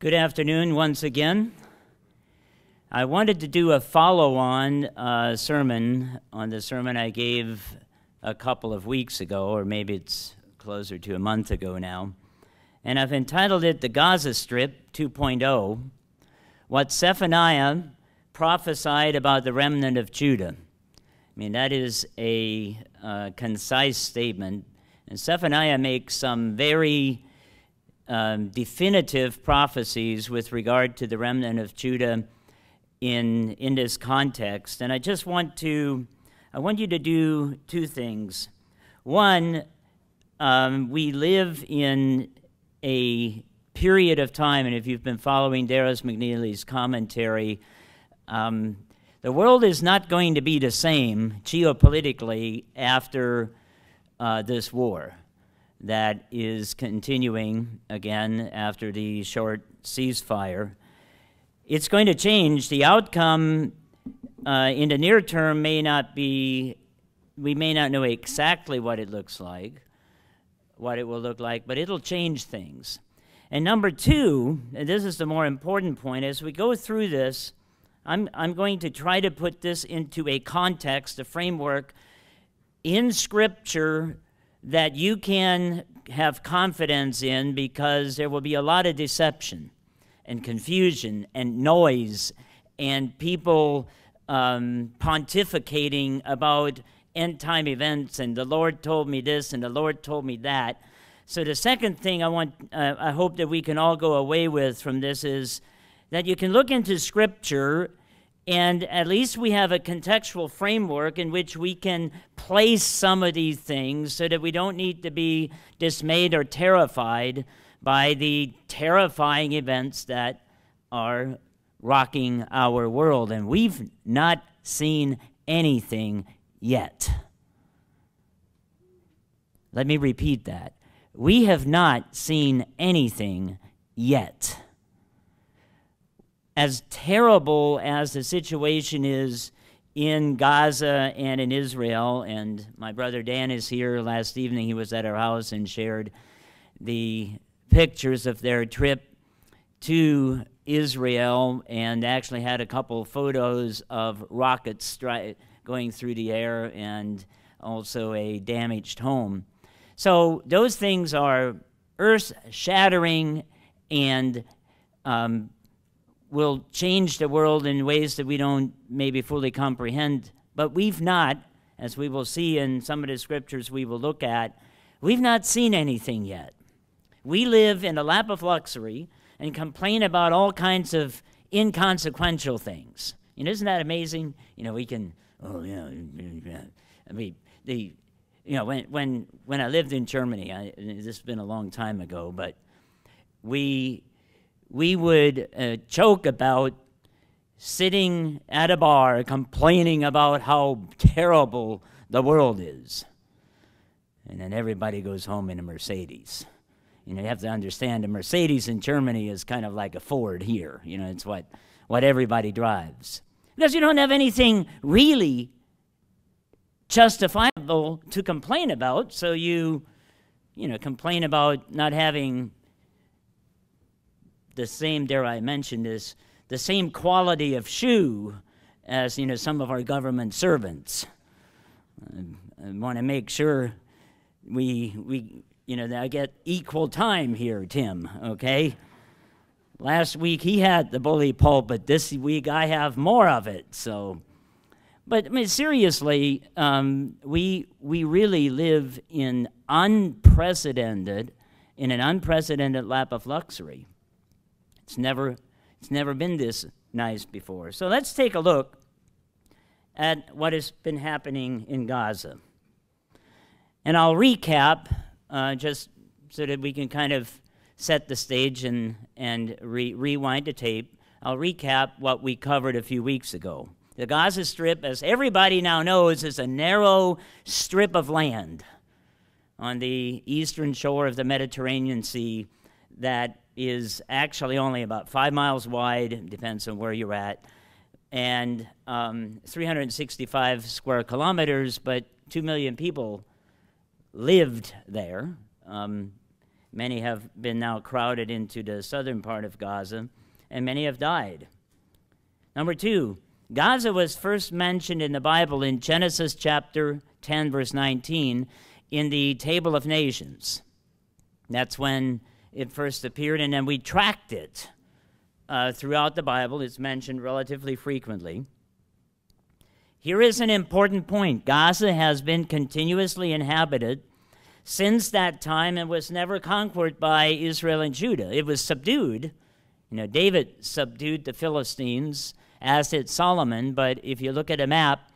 Good afternoon once again. I wanted to do a follow on uh, sermon on the sermon I gave a couple of weeks ago, or maybe it's closer to a month ago now. And I've entitled it The Gaza Strip 2.0 What Zephaniah Prophesied About the Remnant of Judah. I mean, that is a uh, concise statement. And Zephaniah makes some very um, definitive prophecies with regard to the remnant of Judah in, in this context. And I just want to, I want you to do two things. One, um, we live in a period of time, and if you've been following Darris McNeely's commentary, um, the world is not going to be the same geopolitically after uh, this war that is continuing again after the short ceasefire. It's going to change. The outcome uh, in the near term may not be, we may not know exactly what it looks like, what it will look like, but it'll change things. And number two, and this is the more important point, as we go through this, I'm, I'm going to try to put this into a context, a framework in Scripture that you can have confidence in because there will be a lot of deception and confusion and noise and people um, pontificating about end time events and the Lord told me this and the Lord told me that. So the second thing I want, uh, I hope that we can all go away with from this is that you can look into Scripture and at least we have a contextual framework in which we can place some of these things so that we don't need to be dismayed or terrified by the terrifying events that are rocking our world. And we've not seen anything yet. Let me repeat that. We have not seen anything yet as terrible as the situation is in Gaza and in Israel, and my brother Dan is here. Last evening he was at our house and shared the pictures of their trip to Israel and actually had a couple photos of rockets stri- going through the air and also a damaged home. So those things are earth shattering and um, will change the world in ways that we don't maybe fully comprehend. But we've not, as we will see in some of the scriptures we will look at, we've not seen anything yet. We live in a lap of luxury and complain about all kinds of inconsequential things. You know, isn't that amazing? You know, we can, oh, yeah, I mean, the, you know, when, when, when I lived in Germany, I, this has been a long time ago, but we we would uh, joke about sitting at a bar complaining about how terrible the world is. And then everybody goes home in a Mercedes. You know, you have to understand a Mercedes in Germany is kind of like a Ford here. You know, it's what, what everybody drives. Because you don't have anything really justifiable to complain about, so you, you know, complain about not having the same, dare I mention this, the same quality of shoe as you know some of our government servants. I, want to make sure we we you know that I get equal time here, Tim. Okay. Last week he had the bully pulpit. This week I have more of it. So, but I mean seriously, um, we we really live in unprecedented in an unprecedented lap of luxury. It's never, it's never been this nice before. So let's take a look at what has been happening in Gaza. And I'll recap uh, just so that we can kind of set the stage and, and re rewind the tape. I'll recap what we covered a few weeks ago. The Gaza Strip, as everybody now knows, is a narrow strip of land on the eastern shore of the Mediterranean Sea that is actually only about five miles wide, depends on where you're at, and um, 365 square kilometers, but 2 million people lived there. Um, Many have been now crowded into the southern part of Gaza, and many have died. Number two, Gaza was first mentioned in the Bible in Genesis chapter 10, verse 19, in the Table of Nations. That's when it first appeared, and then we tracked it uh, throughout the Bible. It's mentioned relatively frequently. Here is an important point Gaza has been continuously inhabited since that time and was never conquered by Israel and Judah. It was subdued. You know, David subdued the Philistines, as did Solomon, but if you look at a map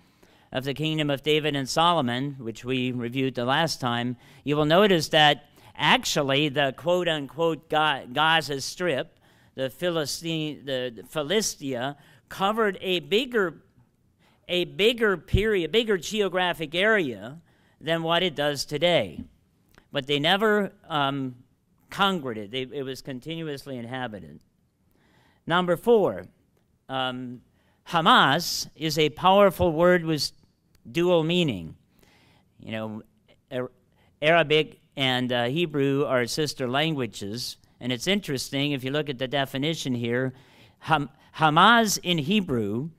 of the kingdom of David and Solomon, which we reviewed the last time, you will notice that actually the quote unquote Gaza Strip, the Philistine, the Philistia, covered a bigger, a bigger period, a bigger geographic area than what it does today but they never um, conquered it. They, it was continuously inhabited. Number four, um, Hamas is a powerful word with dual meaning. You know, Arabic and uh, Hebrew are sister languages, and it's interesting if you look at the definition here. Ham- Hamas in Hebrew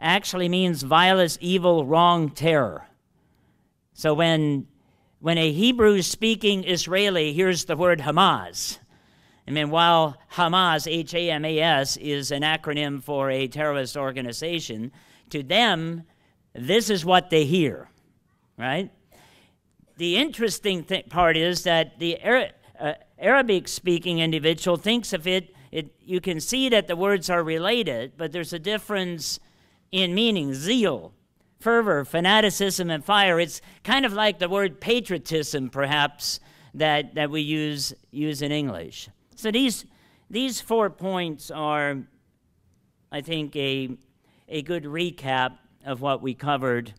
actually means violence, evil, wrong, terror. So when when a Hebrew speaking Israeli hears the word Hamas, I mean, while Hamas, H A M A S, is an acronym for a terrorist organization, to them, this is what they hear, right? The interesting th- part is that the Ara- uh, Arabic speaking individual thinks of it, it, you can see that the words are related, but there's a difference in meaning. Zeal fervor, fanaticism, and fire. It's kind of like the word patriotism, perhaps, that, that we use, use in English. So these, these four points are, I think, a, a good recap of what we covered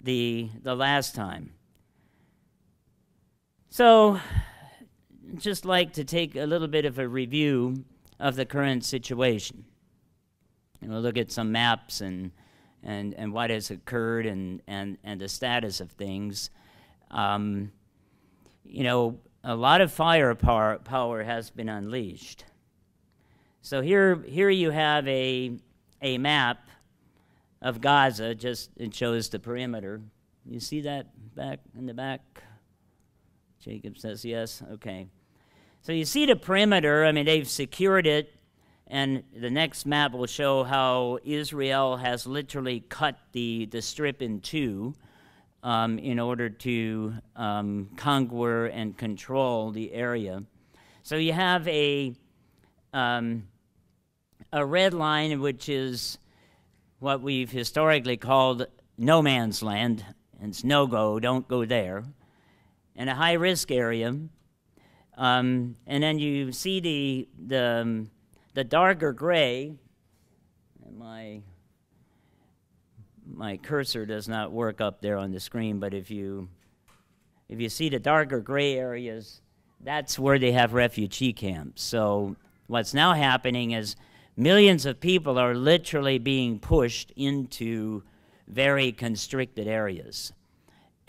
the, the last time. So, just like to take a little bit of a review of the current situation. And we'll look at some maps and and, and what has occurred and, and, and the status of things. Um, you know, a lot of firepower power has been unleashed. So here, here you have a, a map of Gaza, just it shows the perimeter. You see that back in the back? Jacob says yes. Okay. So you see the perimeter. I mean, they've secured it and the next map will show how Israel has literally cut the, the strip in two um, in order to um, conquer and control the area. So you have a, um, a red line, which is what we've historically called no man's land. It's no go, don't go there. And a high risk area. Um, and then you see the, the um, the darker gray, my my cursor does not work up there on the screen, but if you if you see the darker gray areas, that's where they have refugee camps. So what's now happening is millions of people are literally being pushed into very constricted areas.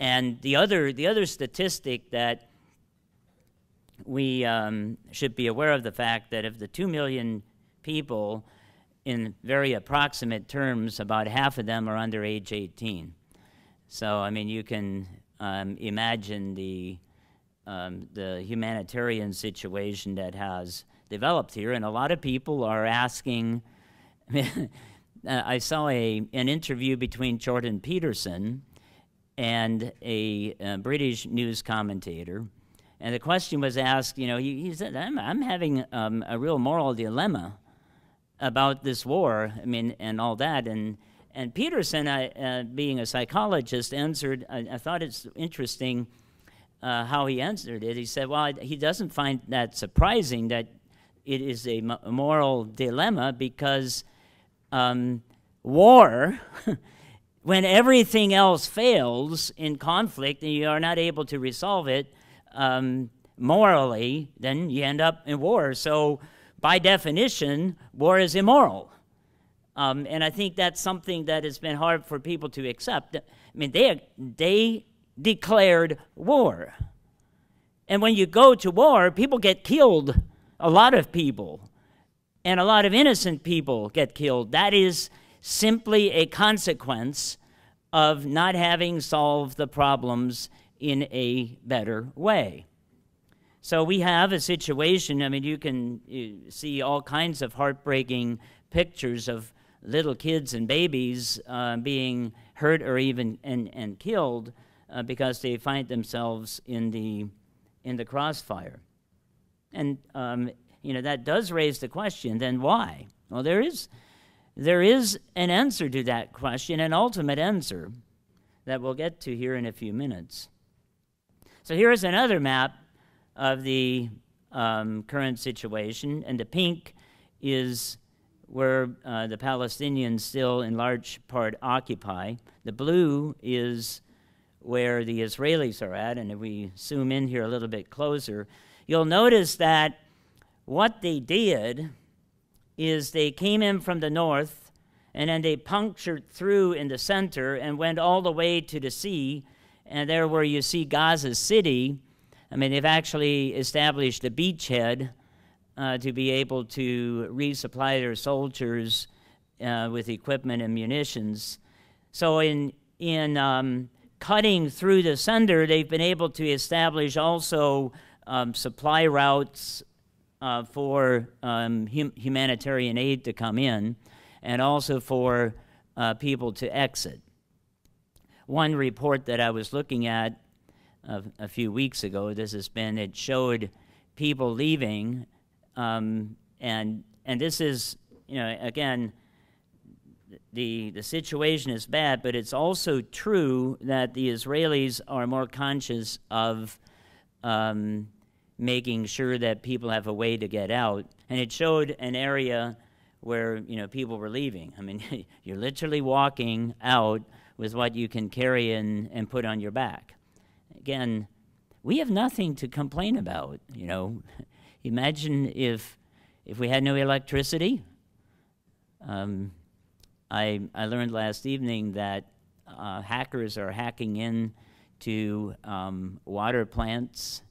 And the other the other statistic that we um, should be aware of the fact that of the 2 million people, in very approximate terms, about half of them are under age 18. So, I mean, you can um, imagine the, um, the humanitarian situation that has developed here, and a lot of people are asking. I saw a, an interview between Jordan Peterson and a, British news commentator and the question was asked, you know, he, he said, I'm, I'm having um, a real moral dilemma about this war, I mean, and all that. And, and Peterson, I, uh, being a psychologist, answered, I, I thought it's interesting uh, how he answered it. He said, well, he doesn't find that surprising that it is a moral dilemma because um, war, when everything else fails in conflict and you are not able to resolve it, um, morally, then you end up in war. So, by definition, war is immoral. Um, and I think that's something that has been hard for people to accept. I mean, they, they declared war. And when you go to war, people get killed, a lot of people, and a lot of innocent people get killed. That is simply a consequence of not having solved the problems in a better way. So we have a situation, I mean, you can you see all kinds of heartbreaking pictures of little kids and babies uh, being hurt or even and, and killed uh, because they find themselves in the, in the crossfire. And, um, you know, that does raise the question, then why? Well, there is there is an answer to that question, an ultimate answer that we'll get to here in a few minutes. So here is another map of the um, current situation, and the pink is where uh, the Palestinians still in large part occupy. The blue is where the Israelis are at, and if we zoom in here a little bit closer, you'll notice that what they did is they came in from the north and then they punctured through in the center and went all the way to the sea. And there, where you see Gaza City, I mean, they've actually established a beachhead uh, to be able to resupply their soldiers uh, with equipment and munitions. So, in in um, cutting through the center, they've been able to establish also um, supply routes uh, for um, hum humanitarian aid to come in and also for uh, people to exit. One report that I was looking at uh, a few weeks ago, this has been, it showed people leaving, um, and, and this is, you know, again, the, the situation is bad, but it's also true that the Israelis are more conscious of um, making sure that people have a way to get out. And it showed an area where you know people were leaving. I mean, you're literally walking out with what you can carry and, and put on your back. Again, we have nothing to complain about. You know, imagine if if we had no electricity. Um, I I learned last evening that uh, hackers are hacking in to um, water plants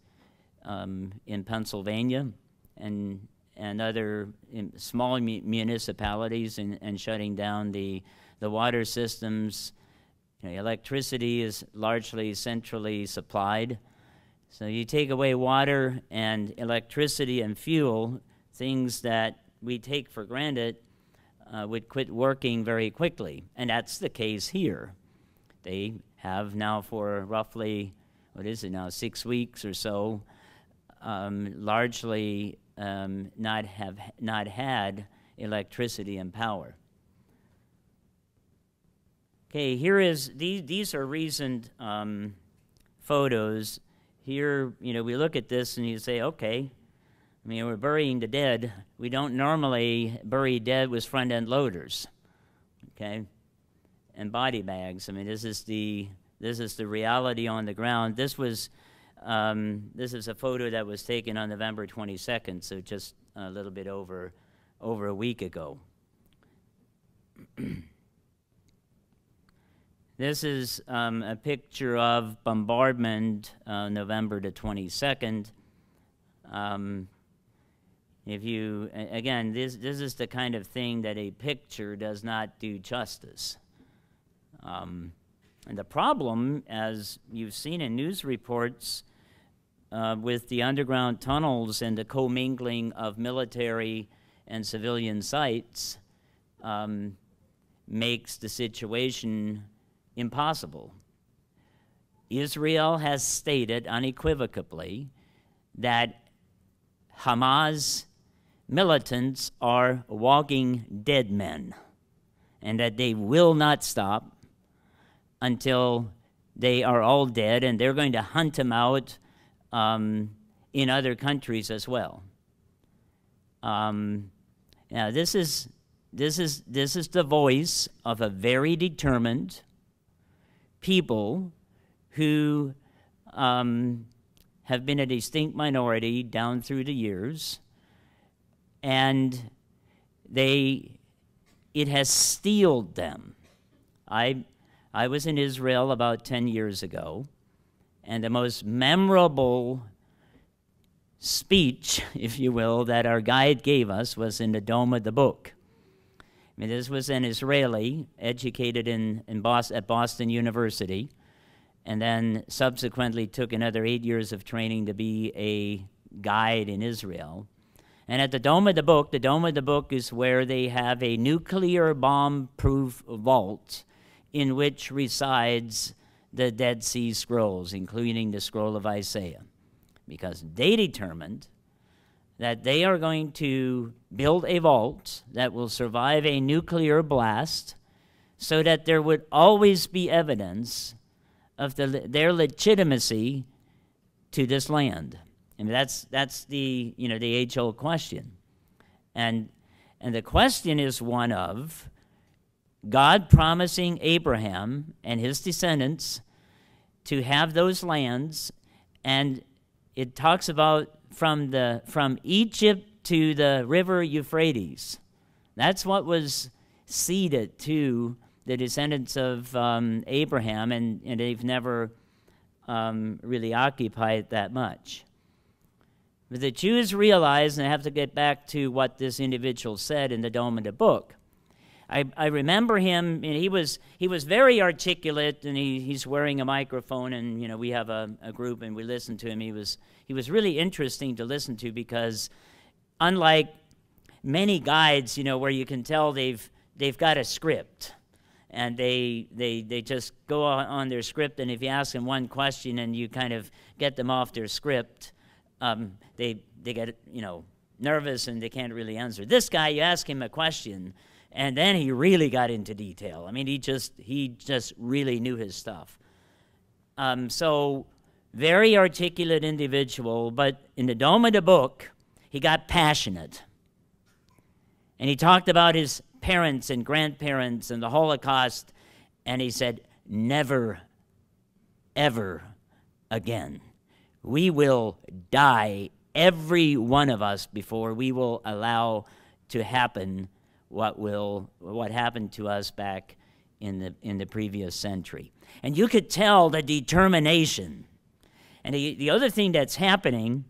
um, in Pennsylvania and and other small mu municipalities and, and shutting down the the water systems. You know, electricity is largely centrally supplied. So you take away water and electricity and fuel, things that we take for granted, uh, would quit working very quickly. And that's the case here. They have now for roughly, what is it now, six weeks or so, um, largely um, not have not had electricity and power. Okay, here is these these are recent um, photos. Here, you know, we look at this and you say, okay, I mean, we're burying the dead. We don't normally bury dead with front end loaders, okay, and body bags. I mean, this is the this is the reality on the ground. This was um, this is a photo that was taken on November 22nd, so just a little bit over, over a week ago. this is um, a picture of bombardment uh, November the 22nd. Um, if you, again, this, this is the kind of thing that a picture does not do justice. Um, and the problem, as you've seen in news reports, uh, with the underground tunnels and the commingling of military and civilian sites um, makes the situation impossible. Israel has stated unequivocally that Hamas militants are walking dead men and that they will not stop until they are all dead and they're going to hunt them out um, in other countries as well. Um, now, this is, this, is, this is the voice of a very determined people who um, have been a distinct minority down through the years, and they, it has steeled them. I, I was in Israel about 10 years ago, and the most memorable speech, if you will, that our guide gave us was in the Dome of the Book. I mean, this was an Israeli educated in, in at Boston University, and then subsequently took another eight years of training to be a guide in Israel. And at the Dome of the Book, the Dome of the Book is where they have a nuclear bomb proof vault in which resides the Dead Sea Scrolls, including the scroll of Isaiah because they determined that they are going to build a vault that will survive a nuclear blast so that there would always be evidence of the, their legitimacy to this land. And that's, that's the, you know, the age-old question. And, and the question is one of God promising Abraham and his descendants to have those lands and it talks about from the from Egypt to the river Euphrates. That's what was ceded to the descendants of um, Abraham, and, and they've never um, really occupied that much. But the Jews realized, and I have to get back to what this individual said in the Dome of the Book, I, I remember him, and he was he was very articulate, and he, he's wearing a microphone, and you know we have a, a group, and we listen to him. He was he was really interesting to listen to because, unlike many guides, you know, where you can tell they've they've got a script, and they they they just go on, on their script, and if you ask them one question and you kind of get them off their script, um, they they get you know nervous and they can't really answer. This guy, you ask him a question and then he really got into detail. I mean, he just he just really knew his stuff. Um, so very articulate individual, but in the dome of the book, he got passionate. And he talked about his parents and grandparents and the Holocaust, and he said, Never, ever again. We will die, every one of us, before we will allow to happen what will what happened to us back in the in the previous century. And you could tell the determination. And the, the other thing that's happening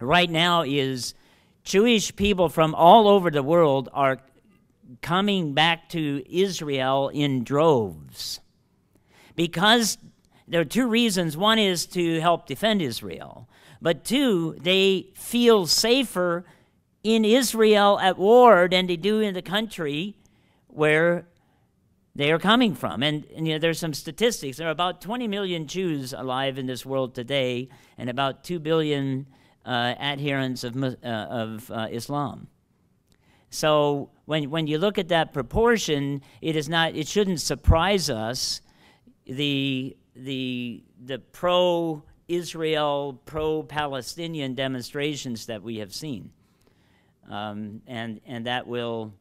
right now is Jewish people from all over the world are coming back to Israel in droves. Because there are two reasons. One is to help defend Israel, but two, they feel safer in Israel at war than they do in the country where they are coming from. And, and, you know, there's some statistics. There are about 20 million Jews alive in this world today, and about 2 billion uh, adherents of, uh, of uh, Islam. So when, when you look at that proportion, it is not. It shouldn't surprise us the the the pro Israel, pro Palestinian demonstrations that we have seen um, and, and that will,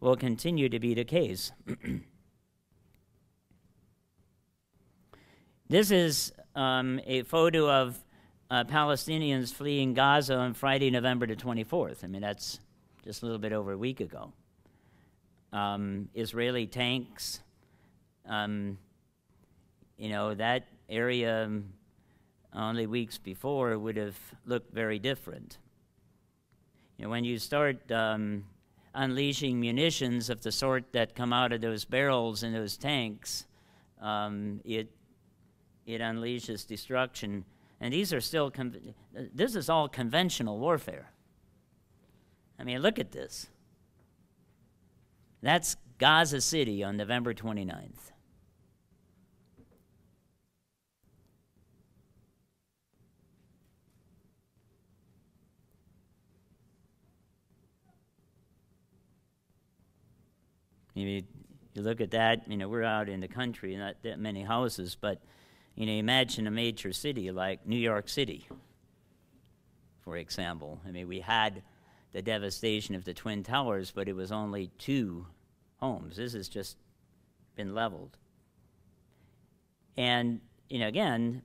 will continue to be the case. this is um, a photo of uh, Palestinians fleeing Gaza on Friday, November the 24th. I mean, that's just a little bit over a week ago. Um, Israeli tanks, um, you know, that area um, only weeks before would have looked very different. You know, when you start um, unleashing munitions of the sort that come out of those barrels in those tanks, um, it it unleashes destruction. And these are still this is all conventional warfare. I mean, look at this. That's Gaza City on November 29th. You, you look at that, you know, we're out in the country, not that many houses, but, you know, imagine a major city like New York City, for example. I mean, we had the devastation of the Twin Towers, but it was only two homes. This has just been leveled. And, you know, again,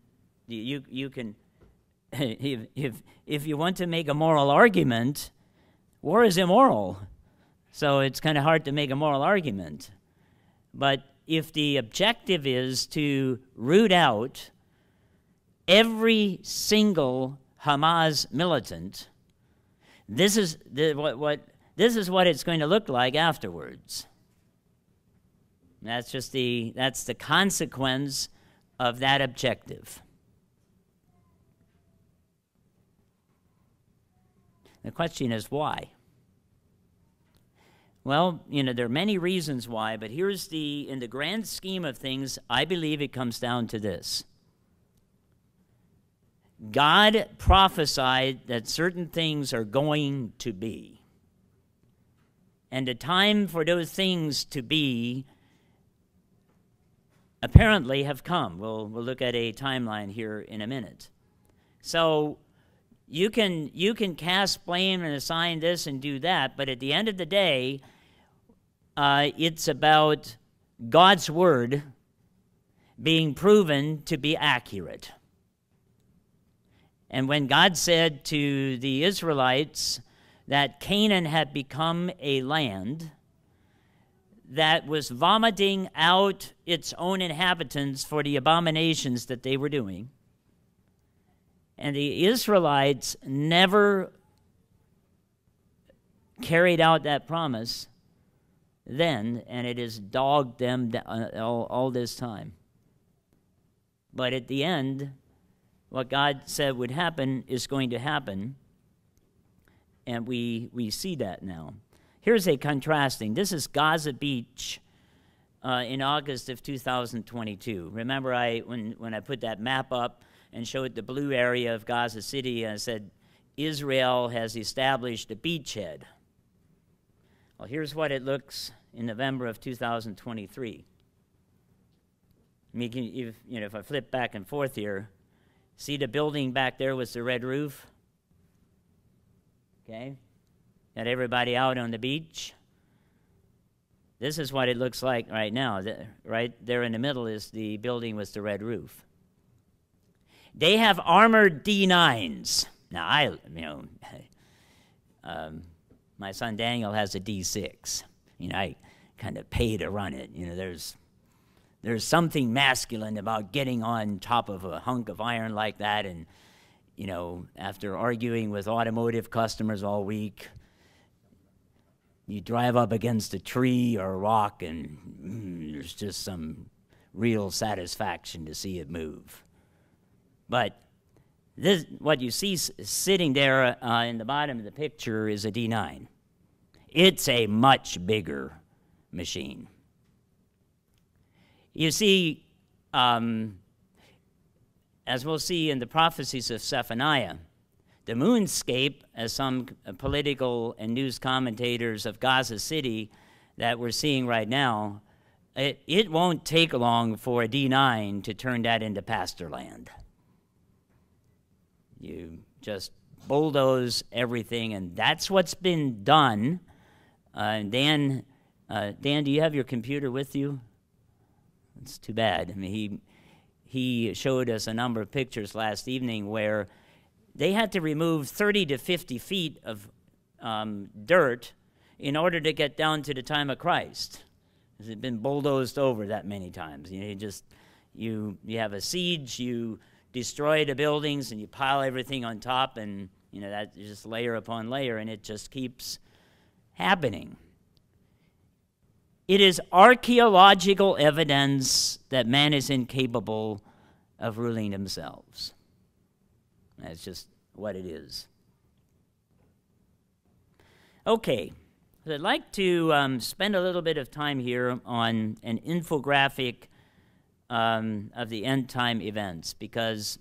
you, you can, if, if, if you want to make a moral argument, war is immoral. So it's kind of hard to make a moral argument. But if the objective is to root out every single Hamas militant, this is the, what, what, this is what it's going to look like afterwards. That's just the, that's the consequence of that objective. The question is why? Well, you know, there are many reasons why, but here's the, in the grand scheme of things, I believe it comes down to this. God prophesied that certain things are going to be. And the time for those things to be apparently have come. We'll, we'll look at a timeline here in a minute. So you can you can cast blame and assign this and do that, but at the end of the day, uh, it's about God's word being proven to be accurate. And when God said to the Israelites that Canaan had become a land that was vomiting out its own inhabitants for the abominations that they were doing, and the Israelites never carried out that promise then, and it has dogged them uh, all, all this time. But at the end, what God said would happen is going to happen, and we, we see that now. Here's a contrasting. This is Gaza Beach uh, in August of 2022. Remember, I when, when I put that map up, and showed the blue area of Gaza City and said, Israel has established a beachhead. Well, here's what it looks in November of 2023. I mean, if, you know, if I flip back and forth here, see the building back there with the red roof? Okay? Got everybody out on the beach. This is what it looks like right now. right there in the middle is the building with the red roof. They have armored D9s. Now, I, you know, um, my son Daniel has a D6. You know, I kind of pay to run it. You know, there's there's something masculine about getting on top of a hunk of iron like that and you know, after arguing with automotive customers all week, you drive up against a tree or a rock and mm, there's just some real satisfaction to see it move. But this, what you see sitting there uh, in the bottom of the picture is a D9. It's a much bigger machine. You see, um, as we'll see in the prophecies of Zephaniah, the moonscape, as some political and news commentators of Gaza City that we're seeing right now, it, it won't take long for a D9 to turn that into pasture land. You just bulldoze everything, and that's what's been done. Uh, Dan, uh, Dan, do you have your computer with you? It's too bad. I mean, he he showed us a number of pictures last evening where they had to remove 30 to 50 feet of um, dirt in order to get down to the time of Christ. It had been bulldozed over that many times. You, know, you just you you have a siege, you destroy the buildings and you pile everything on top and you know that just layer upon layer and it just keeps happening. It is archaeological evidence that man is incapable of ruling themselves. That's just what it is. Okay i'd like to um, spend a little bit of time here on an infographic um, of the end time events because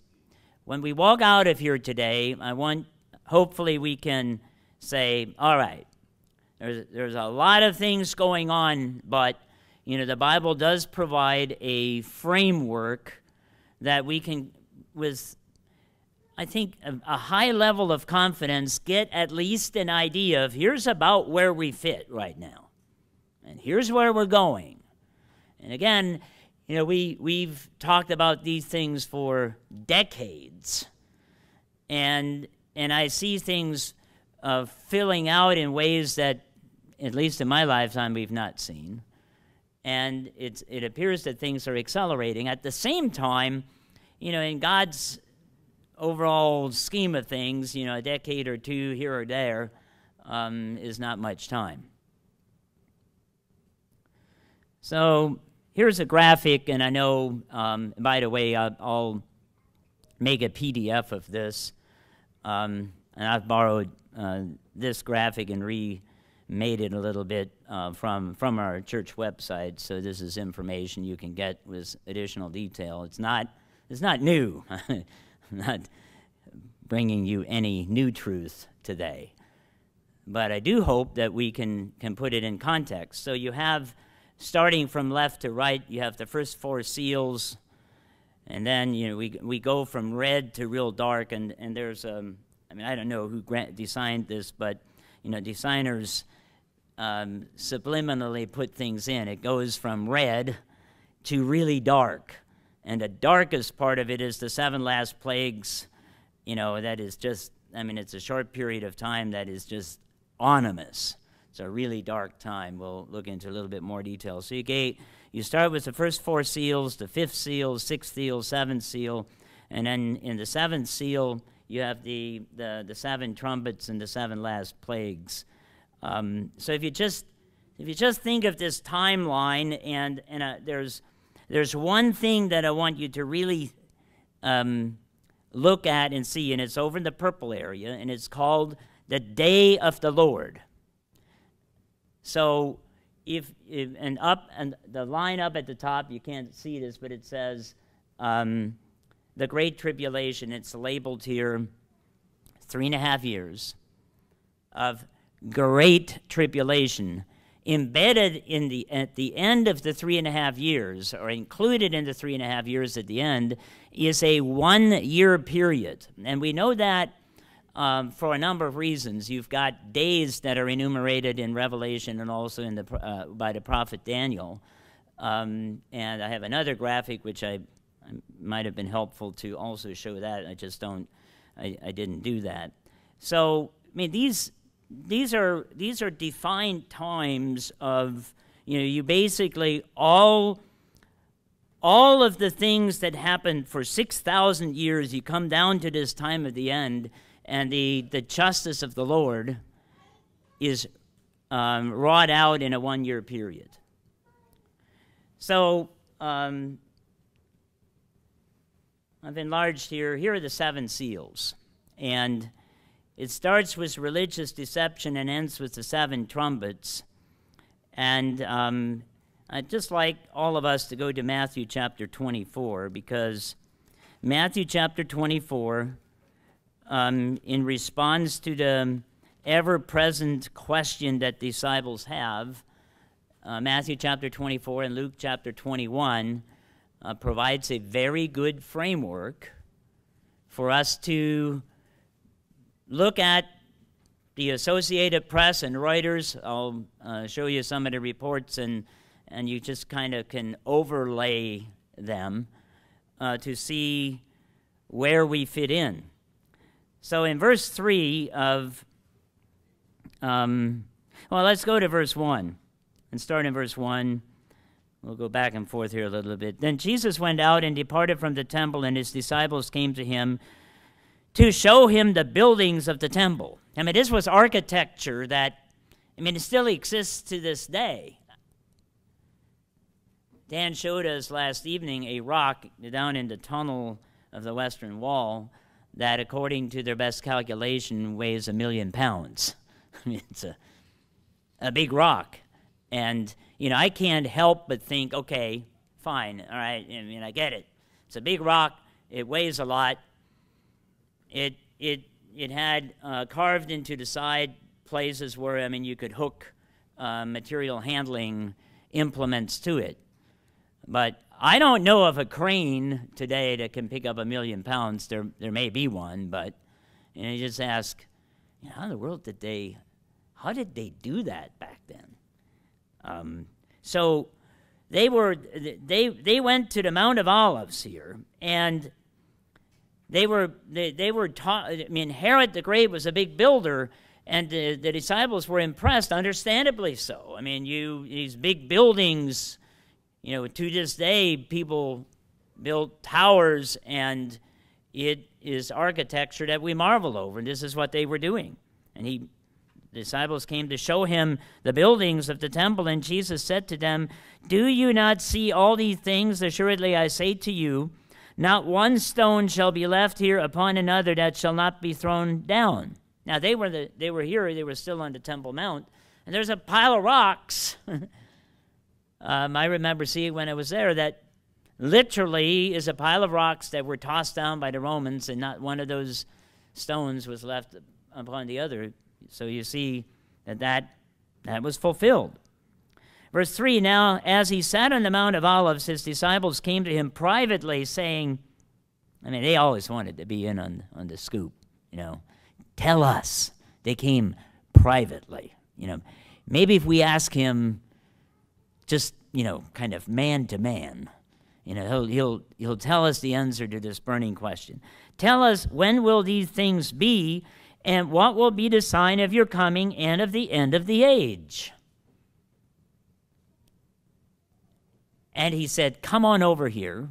when we walk out of here today, I want, hopefully, we can say, all right, there's, there's a lot of things going on, but you know the Bible does provide a framework that we can, with I think a, a, high level of confidence, get at least an idea of here's about where we fit right now, and here's where we're going. And again, you know, we, we've talked about these things for decades. And, and I see things uh, filling out in ways that, at least in my lifetime, we've not seen. And it's, it appears that things are accelerating. At the same time, you know, in God's overall scheme of things, you know, a decade or two here or there um, is not much time. So here's a graphic, and I know, um, by the way, I'll, I'll, make a PDF of this. Um, and I've borrowed uh, this graphic and remade it a little bit uh, from, from our church website. So this is information you can get with additional detail. It's not, it's not new. I'm not bringing you any new truth today. But I do hope that we can, can put it in context. So you have starting from left to right, you have the first four seals, and then you know we we go from red to real dark, and and there's um I mean I don't know who designed this, but you know designers um, subliminally put things in. It goes from red to really dark, and the darkest part of it is the seven last plagues. You know that is just I mean it's a short period of time that is just ominous. It's a really dark time. We'll look into a little bit more detail. So you get, you start with the first four seals, the fifth seal, sixth seal, seventh seal, and then in the seventh seal you have the the, the seven trumpets and the seven last plagues. Um, so if you just if you just think of this timeline and and uh, there's there's one thing that I want you to really um, look at and see, and it's over in the purple area, and it's called the day of the Lord. So if, if and up and the line up at the top, you can't see this, but it says um, the Great Tribulation. It's labeled here three and a half years of great tribulation. Embedded in the at the end of the three and a half years, or included in the three and a half years at the end, is a one year period. And we know that um, for a number of reasons. You've got days that are enumerated in Revelation and also in the, uh, by the prophet Daniel. Um, and I have another graphic which I, I, might have been helpful to also show that. I just don't, I, I didn't do that. So, I mean, these, these, are, these are defined times of, you know, you basically all all of the things that happened for 6,000 years, you come down to this time of the end, and the, the justice of the Lord is um, wrought out in a one year period. So um, I've enlarged here. Here are the seven seals. And it starts with religious deception and ends with the seven trumpets. And um, I'd just like all of us to go to Matthew chapter 24 because Matthew chapter 24 um, in response to the ever present question that disciples have, uh, Matthew chapter 24 and Luke chapter 21 uh, provides a very good framework for us to look at the Associated Press and Reuters. I'll uh, show you some of the reports, and, and you just kind of can overlay them uh, to see where we fit in. So in verse 3 of, um, well, let's go to verse 1 and start in verse 1. We'll go back and forth here a little bit. Then Jesus went out and departed from the temple, and his disciples came to him to show him the buildings of the temple. I mean, this was architecture that, I mean, it still exists to this day. Dan showed us last evening a rock down in the tunnel of the western wall that, according to their best calculation, weighs a million pounds. I mean, it's a, a big rock. And, you know, I can't help but think, okay, fine, all right, I mean, I get it. It's a big rock, it weighs a lot. It, it, it had uh, carved into the side places where, I mean, you could hook uh, material handling implements to it. But I don't know of a crane today that can pick up a million pounds. There, there may be one, but you, know, you just ask, you know, how in the world did they, how did they do that back then? Um, so they were, they, they went to the Mount of Olives here, and they were, they, they were taught, I mean, Herod the Great was a big builder, and the, the disciples were impressed, understandably so. I mean, you, these big buildings, you know, to this day, people build towers and it is architecture that we marvel over, and this is what they were doing. And he the disciples came to show him the buildings of the temple, and Jesus said to them, Do you not see all these things? Assuredly I say to you, not one stone shall be left here upon another that shall not be thrown down. Now they were the, they were here, they were still on the Temple Mount, and there's a pile of rocks. um, I remember seeing when I was there that literally is a pile of rocks that were tossed down by the Romans, and not one of those stones was left upon the other. So you see that that, that was fulfilled. Verse 3 Now, as he sat on the Mount of Olives, his disciples came to him privately, saying, I mean, they always wanted to be in on, on the scoop, you know. Tell us. They came privately, you know. Maybe if we ask him just, you know, kind of man to man, you know, he'll, he'll, he'll tell us the answer to this burning question. Tell us, when will these things be, and what will be the sign of your coming and of the end of the age? And he said, Come on over here.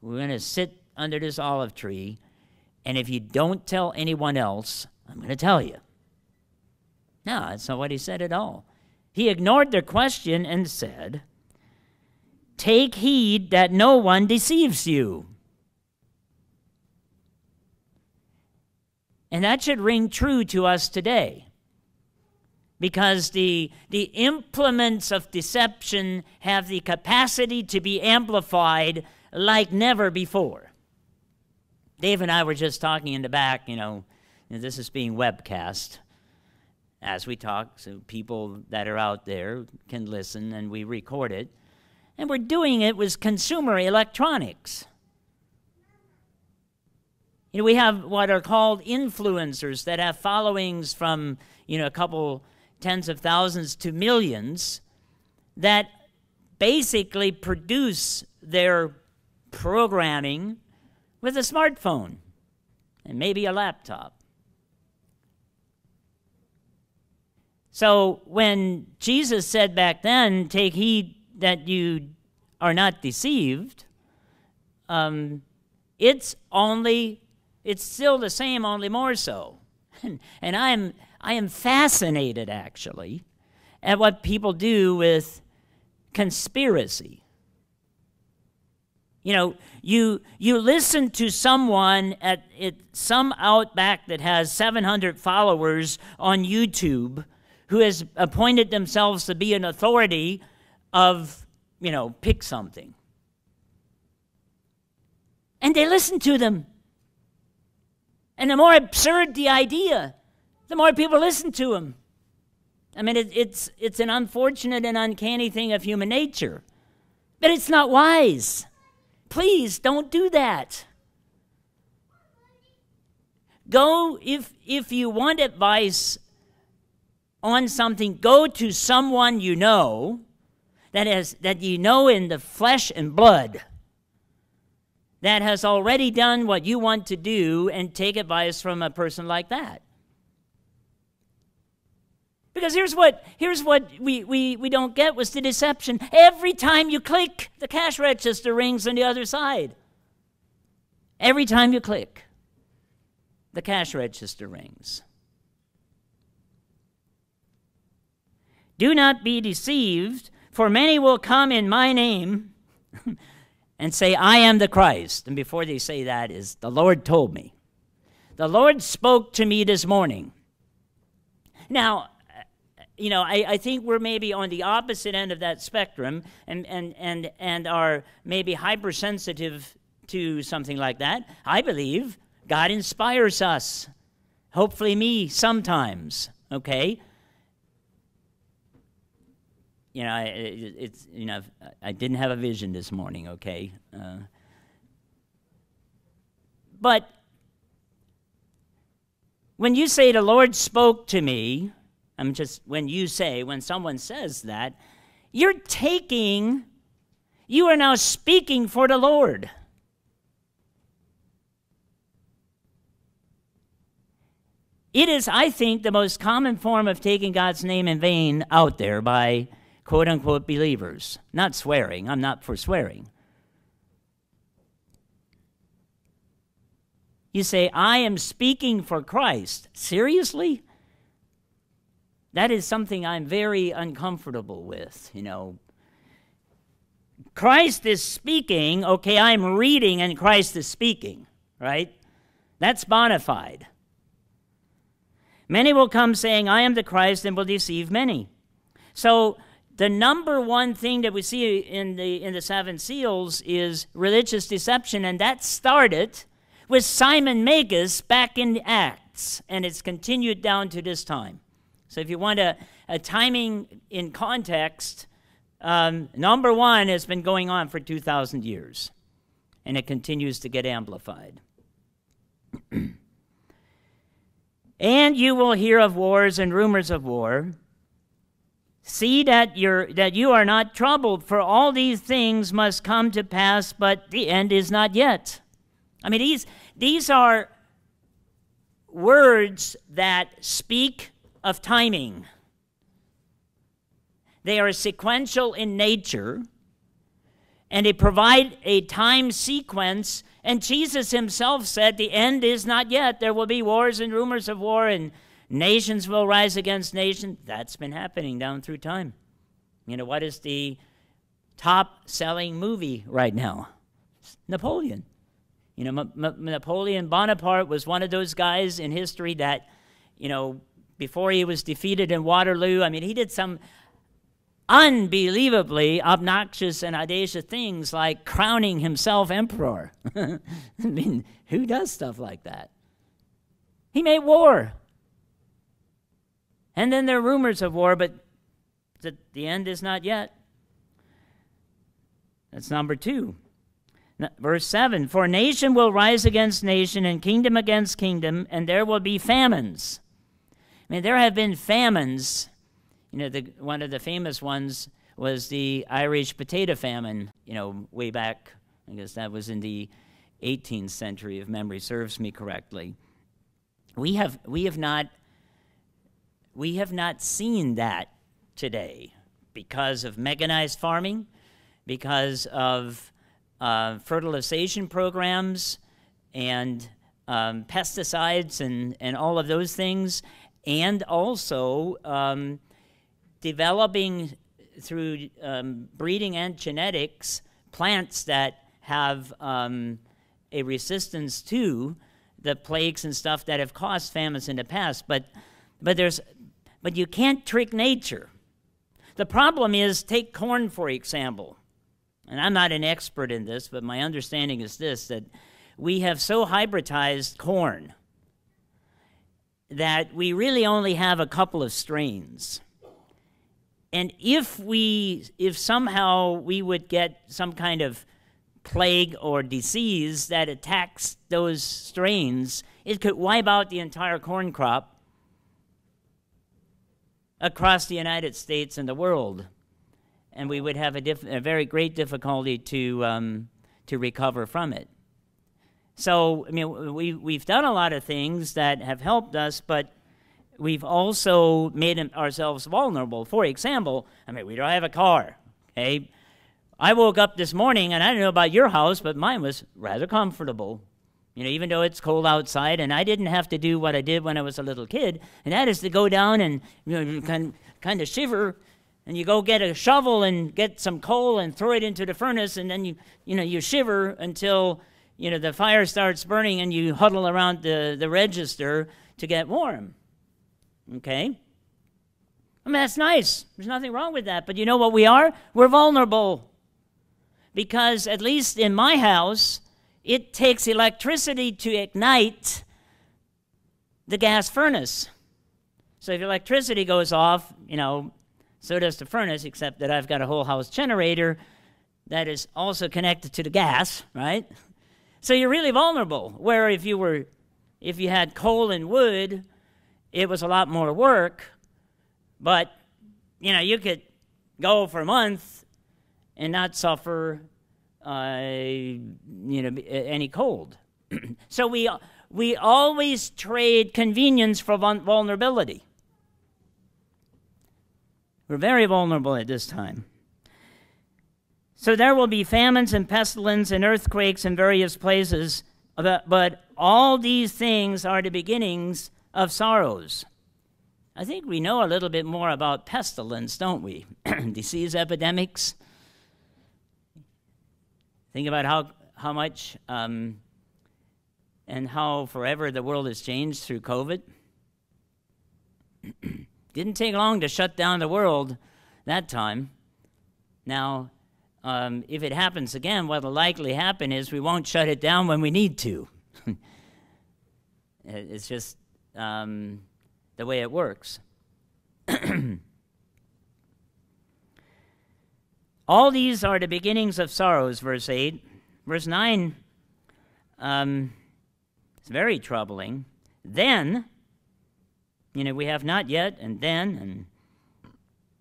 We're going to sit under this olive tree. And if you don't tell anyone else, I'm going to tell you. No, that's not what he said at all. He ignored their question and said, Take heed that no one deceives you. And that should ring true to us today because the, the implements of deception have the capacity to be amplified like never before. Dave and I were just talking in the back, you know, this is being webcast as we talk, so people that are out there can listen and we record it. And we're doing it with consumer electronics. You know, we have what are called influencers that have followings from, you know, a couple tens of thousands to millions that basically produce their programming with a smartphone and maybe a laptop. So when Jesus said back then, take heed that you are not deceived, um, it's only, it's still the same, only more so. and, and I'm I am fascinated, actually, at what people do with conspiracy. You know, you, you listen to someone at it, some outback that has 700 followers on YouTube who has appointed themselves to be an authority of, you know, pick something. And they listen to them. And the more absurd the idea, the more people listen to him. I mean, it, it's, it's an unfortunate and uncanny thing of human nature, but it's not wise. Please don't do that. Go, if, if you want advice on something, go to someone you know that, has, that you know in the flesh and blood that has already done what you want to do and take advice from a person like that. Because here's what, here's what we, we, we don't get was the deception. Every time you click, the cash register rings on the other side. Every time you click, the cash register rings. Do not be deceived, for many will come in my name and say, I am the Christ. And before they say that is, the Lord told me. The Lord spoke to me this morning. Now, you know, I, I think we're maybe on the opposite end of that spectrum and, and, and, and are maybe hypersensitive to something like that. I believe God inspires us. Hopefully, me sometimes, okay? You know, it, it's, you know, I didn't have a vision this morning, okay? Uh, but when you say the Lord spoke to me, I'm just, when you say, when someone says that, you're taking, you are now speaking for the Lord. It is, I think, the most common form of taking God's name in vain out there by quote unquote believers. Not swearing, I'm not for swearing. You say, I am speaking for Christ. Seriously? That is something I'm very uncomfortable with, you know. Christ is speaking, okay, I'm reading and Christ is speaking, right? That's bona fide. Many will come saying, I am the Christ, and will deceive many. So, the number one thing that we see in the, in the seven seals is religious deception, and that started with Simon Magus back in Acts, and it's continued down to this time. So, if you want a, a timing in context, um, number one has been going on for 2,000 years, and it continues to get amplified. and you will hear of wars and rumors of war. See that, you're, that you are not troubled, for all these things must come to pass, but the end is not yet. I mean, these, these are words that speak of timing. They are sequential in nature, and they provide a time sequence and Jesus himself said, The end is not yet. There will be wars and rumors of war, and nations will rise against nation. That's been happening down through time. You know, what is the top selling movie right now? Napoleon. You know, M- M- Napoleon Bonaparte was one of those guys in history that, you know, before he was defeated in Waterloo, I mean, he did some unbelievably obnoxious and audacious things like crowning himself emperor. I mean, who does stuff like that? He made war. And then there are rumors of war, but the, the end is not yet. That's number two. Verse 7 For nation will rise against nation, and kingdom against kingdom, and there will be famines. I mean, there have been famines you know, the, one of the famous ones was the Irish potato famine, you know, way back, I guess that was in the 18th century, if memory serves me correctly. We have, we have, not, we have not seen that today because of mechanized farming, because of uh, fertilization programs and um, pesticides and, and all of those things, and also um, developing through um, breeding and genetics plants that have um, a resistance to the plagues and stuff that have caused famines in the past. But, but, there's, but you can't trick nature. The problem is take corn, for example. And I'm not an expert in this, but my understanding is this that we have so hybridized corn that we really only have a couple of strains. And if we, if somehow we would get some kind of plague or disease that attacks those strains, it could wipe out the entire corn crop across the United States and the world. And we would have a, a very great difficulty to, um, to recover from it. So, I mean, we, we've done a lot of things that have helped us, but we've also made ourselves vulnerable. For example, I mean, we don't have a car, okay? I woke up this morning, and I don't know about your house, but mine was rather comfortable. You know, even though it's cold outside, and I didn't have to do what I did when I was a little kid, and that is to go down and you know, kind, kind of shiver, and you go get a shovel and get some coal and throw it into the furnace, and then you, you know, you shiver until you know the fire starts burning, and you huddle around the, the register to get warm. Okay? I mean, that's nice. There's nothing wrong with that. But you know what we are? We're vulnerable. Because, at least in my house, it takes electricity to ignite the gas furnace. So if electricity goes off, you know, so does the furnace, except that I've got a whole house generator that is also connected to the gas, right? So you're really vulnerable. Where if you were, if you had coal and wood, it was a lot more work, but you know, you could go for a month and not suffer uh, you know any cold. so we we always trade convenience for vulnerability. We're very vulnerable at this time. So there will be famines and pestilence and earthquakes in various places But, but all these things are the beginnings of sorrows. I think we know a little bit more about pestilence, don't we? Disease epidemics. Think about how, how much um, and how forever the world has changed through COVID. Didn't take long to shut down the world that time. Now, um, if it happens again, what will likely happen is we won't shut it down when we need to. it's just um, the way it works. All these are the beginnings of sorrows, verse 8. Verse 9 um, it's very troubling. Then, you know, we have not yet, and then, and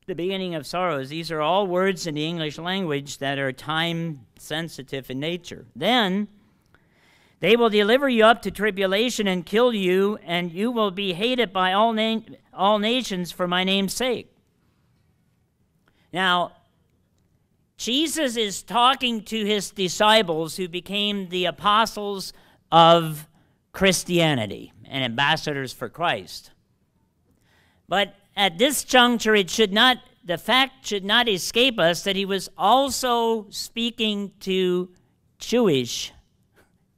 the beginning of sorrows. These are all words in the English language that are time sensitive in nature. Then, they will deliver you up to tribulation and kill you, and you will be hated by all, na- all nations for my name's sake. Now, Jesus is talking to his disciples who became the apostles of Christianity and ambassadors for Christ. But at this juncture, it should not, the fact should not escape us that he was also speaking to Jewish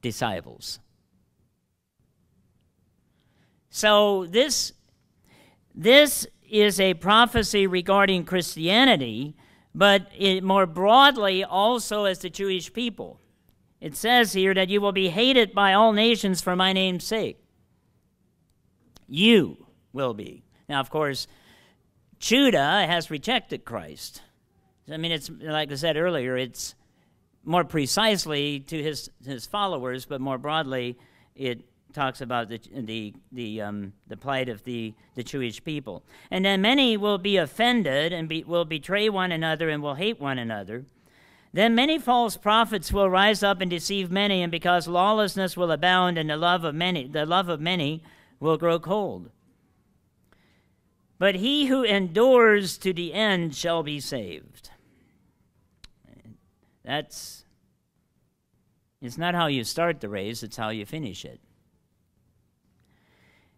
disciples. So this, this is a prophecy regarding Christianity, but it, more broadly also as the Jewish people. It says here that you will be hated by all nations for my name's sake. You will be. Now, of course, Judah has rejected Christ. I mean, it's like I said earlier, it's more precisely to his, his followers, but more broadly, it talks about the, the, the, um, the plight of the, the Jewish people. And then many will be offended and be, will betray one another and will hate one another. Then many false prophets will rise up and deceive many, and because lawlessness will abound and the love of many, the love of many will grow cold. But he who endures to the end shall be saved. That's it's not how you start the race, it's how you finish it.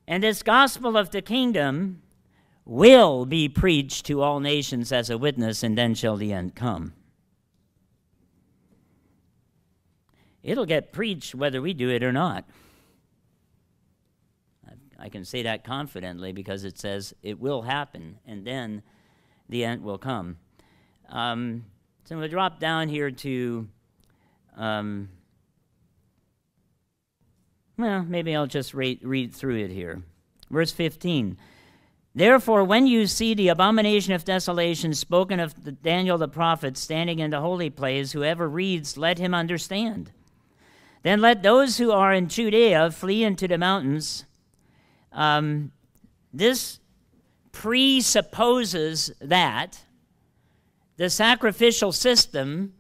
And this gospel of the kingdom will be preached to all nations as a witness, and then shall the end come. It'll get preached whether we do it or not. I can say that confidently because it says it will happen, and then the end will come. Um, so going to drop down here to, um, well, maybe I'll just read, read through it here. Verse 15. Therefore, when you see the abomination of desolation spoken of the Daniel the prophet standing in the holy place, whoever reads, let him understand. Then let those who are in Judea flee into the mountains. Um, this presupposes that the sacrificial system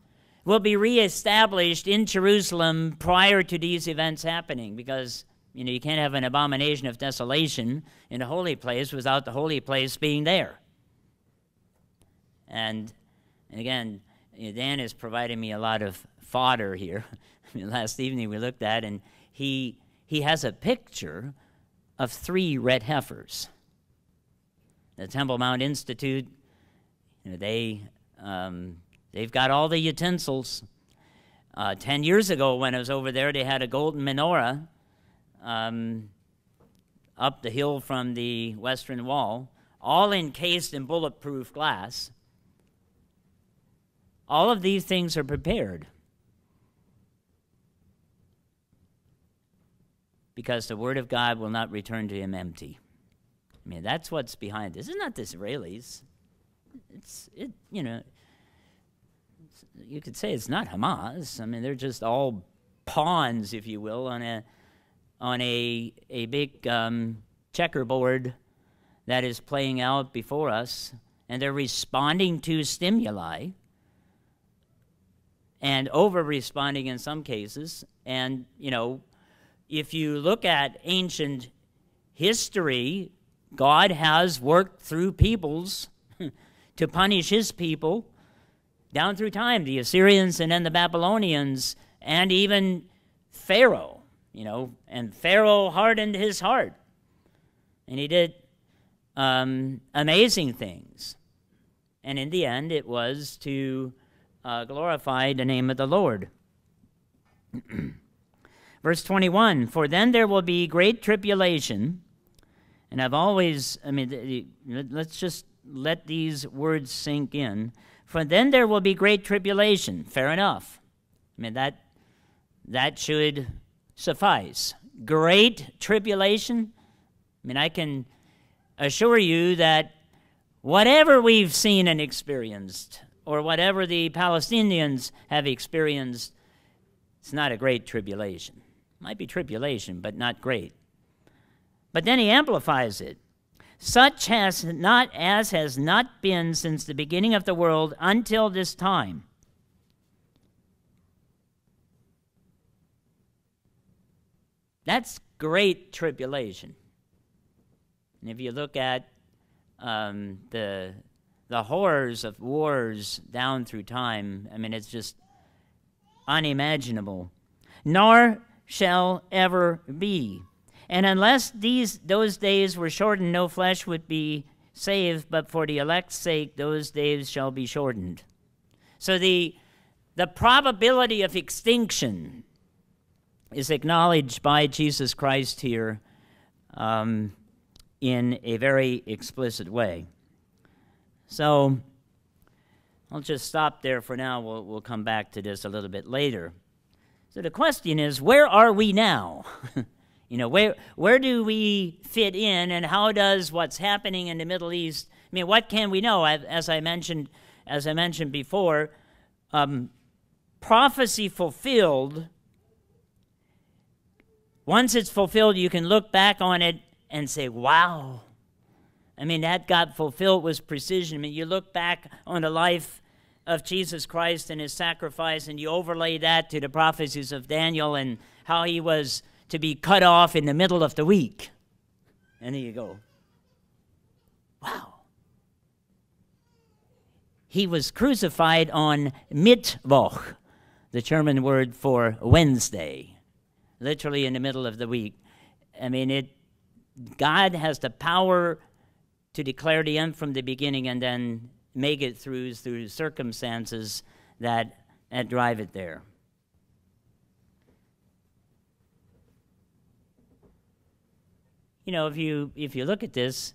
will be reestablished in Jerusalem prior to these events happening because you know you can't have an abomination of desolation in a holy place without the holy place being there. And, and again, Dan is providing me a lot of fodder here. Last evening we looked at, and he he has a picture of three red heifers. The Temple Mount Institute, you know, they um, they've got all the utensils. Uh, Ten years ago, when I was over there, they had a golden menorah um, up the hill from the western wall, all encased in bulletproof glass. All of these things are prepared. because the word of God will not return to him empty. I mean, that's what's behind this. It's not the Israelis. It's it. You know, you could say it's not Hamas. I mean, they're just all pawns, if you will, on a on a a big um, checkerboard that is playing out before us, and they're responding to stimuli and over responding in some cases, and you know if you look at ancient history, God has worked through peoples to punish his people down through time the Assyrians and then the Babylonians, and even Pharaoh you know, and Pharaoh hardened his heart. And he did um, amazing things. And in the end, it was to uh, glorify the name of the Lord. Verse 21 For then there will be great tribulation. And I've always, I mean, let's just let these words sink in. For then there will be great tribulation. Fair enough. I mean, that, that should suffice. Great tribulation. I mean, I can assure you that whatever we've seen and experienced, or whatever the Palestinians have experienced, it's not a great tribulation. Might be tribulation, but not great. But then he amplifies it. Such has not as has not been since the beginning of the world until this time. That's great tribulation. And if you look at um, the the horrors of wars down through time, I mean, it's just unimaginable. Nor shall ever be. And unless these those days were shortened, no flesh would be saved, but for the elect's sake those days shall be shortened. So the the probability of extinction is acknowledged by Jesus Christ here um, in a very explicit way. So I'll just stop there for now. We'll, we'll come back to this a little bit later. So the question is where are we now? you know, where, where do we fit in, and how does what's happening in the Middle East? I mean, what can we know? As I mentioned, as I mentioned before, um, prophecy fulfilled once it's fulfilled, you can look back on it and say, wow. I mean, that got fulfilled with precision. I mean, you look back on the life of Jesus Christ and his sacrifice, and you overlay that to the prophecies of Daniel and how he was to be cut off in the middle of the week. And there you go. Wow. He was crucified on Mittwoch, the German word for Wednesday literally in the middle of the week. I mean, it. God has the power to declare the end from the beginning and then make it through through circumstances that that drive it there. You know, if you if you look at this,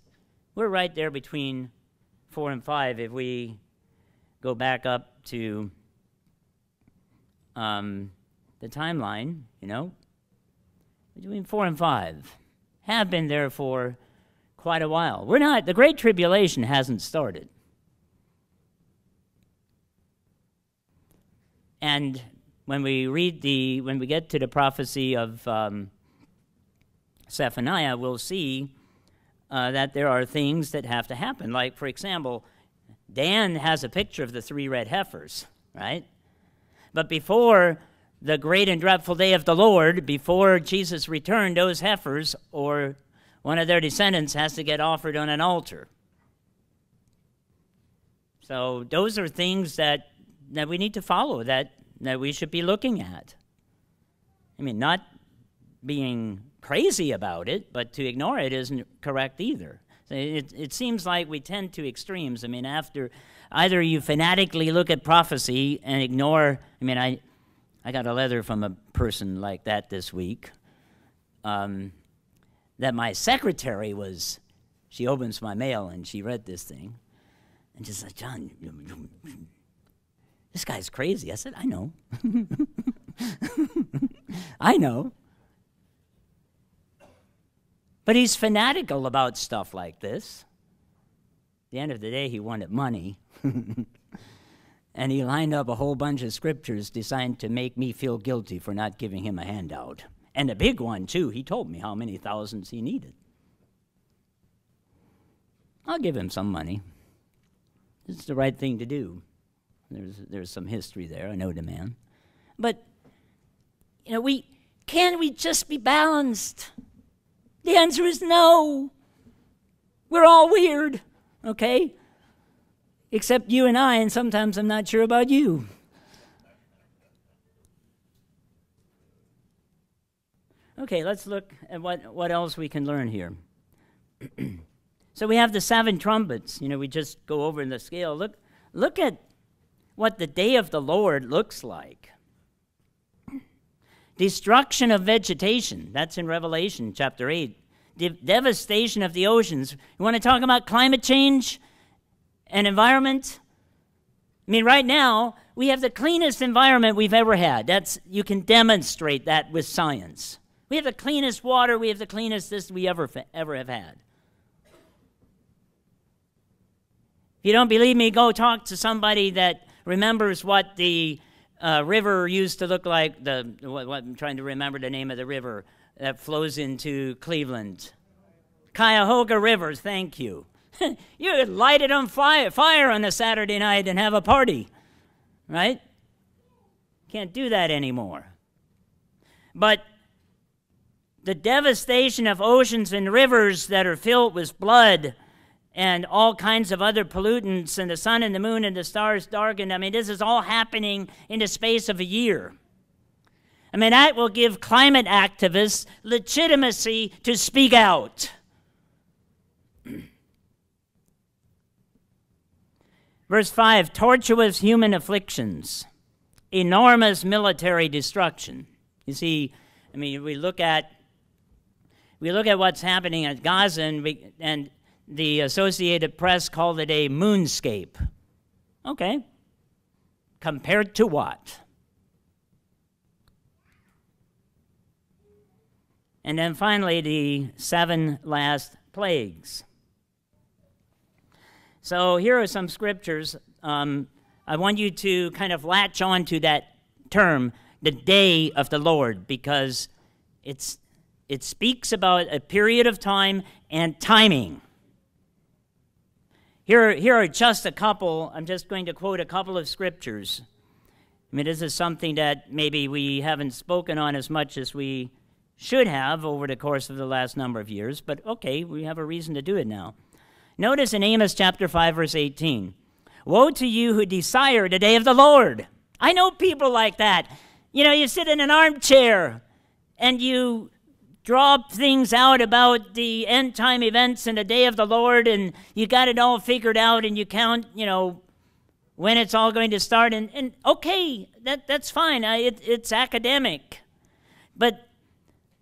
we're right there between four and five. If we go back up to um, the timeline, you know, between four and five, have been there for quite a while. We're not, the Great Tribulation hasn't started. And when we read the, when we get to the prophecy of um, Zephaniah, we'll see uh, that there are things that have to happen. Like, for example, Dan has a picture of the three red heifers, right? But before the great and dreadful day of the Lord, before Jesus returned, those heifers or one of their descendants has to get offered on an altar. So those are things that, that we need to follow, that, that we should be looking at. I mean, not being crazy about it, but to ignore it isn't correct either. It, it seems like we tend to extremes. I mean, after either you fanatically look at prophecy and ignore, I mean, I, I got a letter from a person like that this week. Um, that my secretary was, she opens my mail and she read this thing. And she said, John, this guy's crazy. I said, I know. I know. But he's fanatical about stuff like this. At the end of the day, he wanted money. and he lined up a whole bunch of scriptures designed to make me feel guilty for not giving him a handout. And a big one, too. He told me how many thousands he needed. I'll give him some money. It's the right thing to do. There's, there's some history there. I know the man. But, you know, we can we just be balanced? The answer is no. We're all weird, okay? except you and I, and sometimes I'm not sure about you. Okay, let's look at what, what else we can learn here. so we have the seven trumpets. You know, we just go over in the scale. Look, look at what the day of the Lord looks like. Destruction of vegetation. That's in Revelation chapter 8. De- devastation of the oceans. You want to talk about climate change and environment? I mean, right now, we have the cleanest environment we've ever had. That's, you can demonstrate that with science. We have the cleanest water, we have the cleanest this we ever, ever have had. If you don't believe me, go talk to somebody that remembers what the uh, river used to look like. The what, what, I'm trying to remember the name of the river that flows into Cleveland. Cuyahoga River, thank you. you could light it on fire, fire on a Saturday night and have a party, right? Can't do that anymore. But the devastation of oceans and rivers that are filled with blood and all kinds of other pollutants, and the sun and the moon and the stars darkened. I mean, this is all happening in the space of a year. I mean, that will give climate activists legitimacy to speak out. Verse 5 tortuous human afflictions, enormous military destruction. You see, I mean, we look at we look at what's happening at Gaza, and, we, and the Associated Press called it a moonscape. Okay. Compared to what? And then finally, the seven last plagues. So here are some scriptures. Um, I want you to kind of latch on to that term, the day of the Lord, because it's, it speaks about a period of time and timing. Here, here are just a couple, I'm just going to quote a couple of scriptures. I mean, this is something that maybe we haven't spoken on as much as we should have over the course of the last number of years, but okay, we have a reason to do it now. Notice in Amos chapter 5, verse 18 Woe to you who desire the day of the Lord. I know people like that. You know, you sit in an armchair and you draw things out about the end time events and the day of the Lord, and you got it all figured out, and you count, you know, when it's all going to start. And, and okay, that, that's fine. I, it, it's academic. But,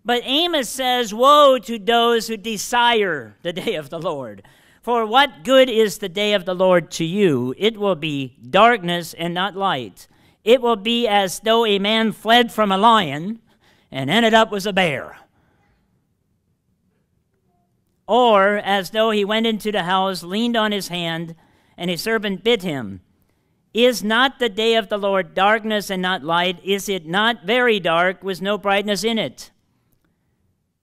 but Amos says, Woe to those who desire the day of the Lord. For what good is the day of the Lord to you? It will be darkness and not light. It will be as though a man fled from a lion and ended up with a bear or as though he went into the house, leaned on his hand, and a servant bit him. Is not the day of the Lord darkness and not light? Is it not very dark with no brightness in it?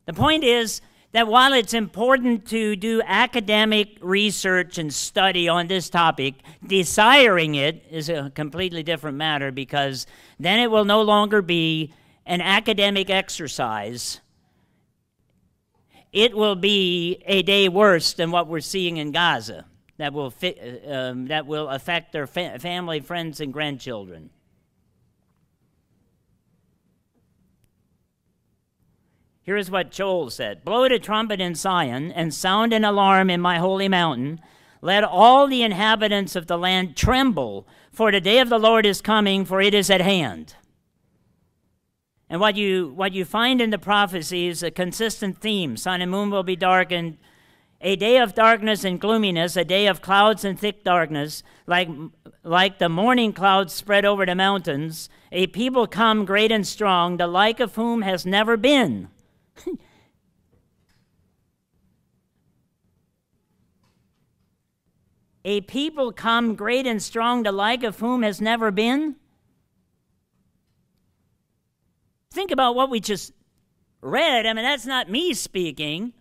The point is that while it's important to do academic research and study on this topic, desiring it is a completely different matter because then it will no longer be an academic exercise it will be a day worse than what we're seeing in Gaza that will, fit, um, that will affect their fa family, friends, and grandchildren. Here is what Joel said Blow the trumpet in Zion and sound an alarm in my holy mountain. Let all the inhabitants of the land tremble, for the day of the Lord is coming, for it is at hand. And what you, what you find in the prophecy is a consistent theme. Sun and moon will be darkened. A day of darkness and gloominess, a day of clouds and thick darkness, like, like the morning clouds spread over the mountains. A people come great and strong, the like of whom has never been. a people come great and strong, the like of whom has never been. Think about what we just read. I mean, that's not me speaking.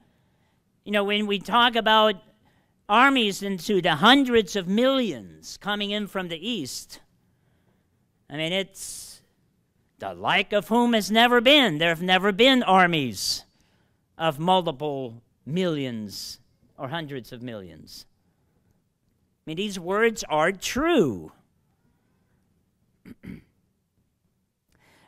You know, when we talk about armies into the hundreds of millions coming in from the east, I mean, it's the like of whom has never been. There have never been armies of multiple millions or hundreds of millions. I mean, these words are true.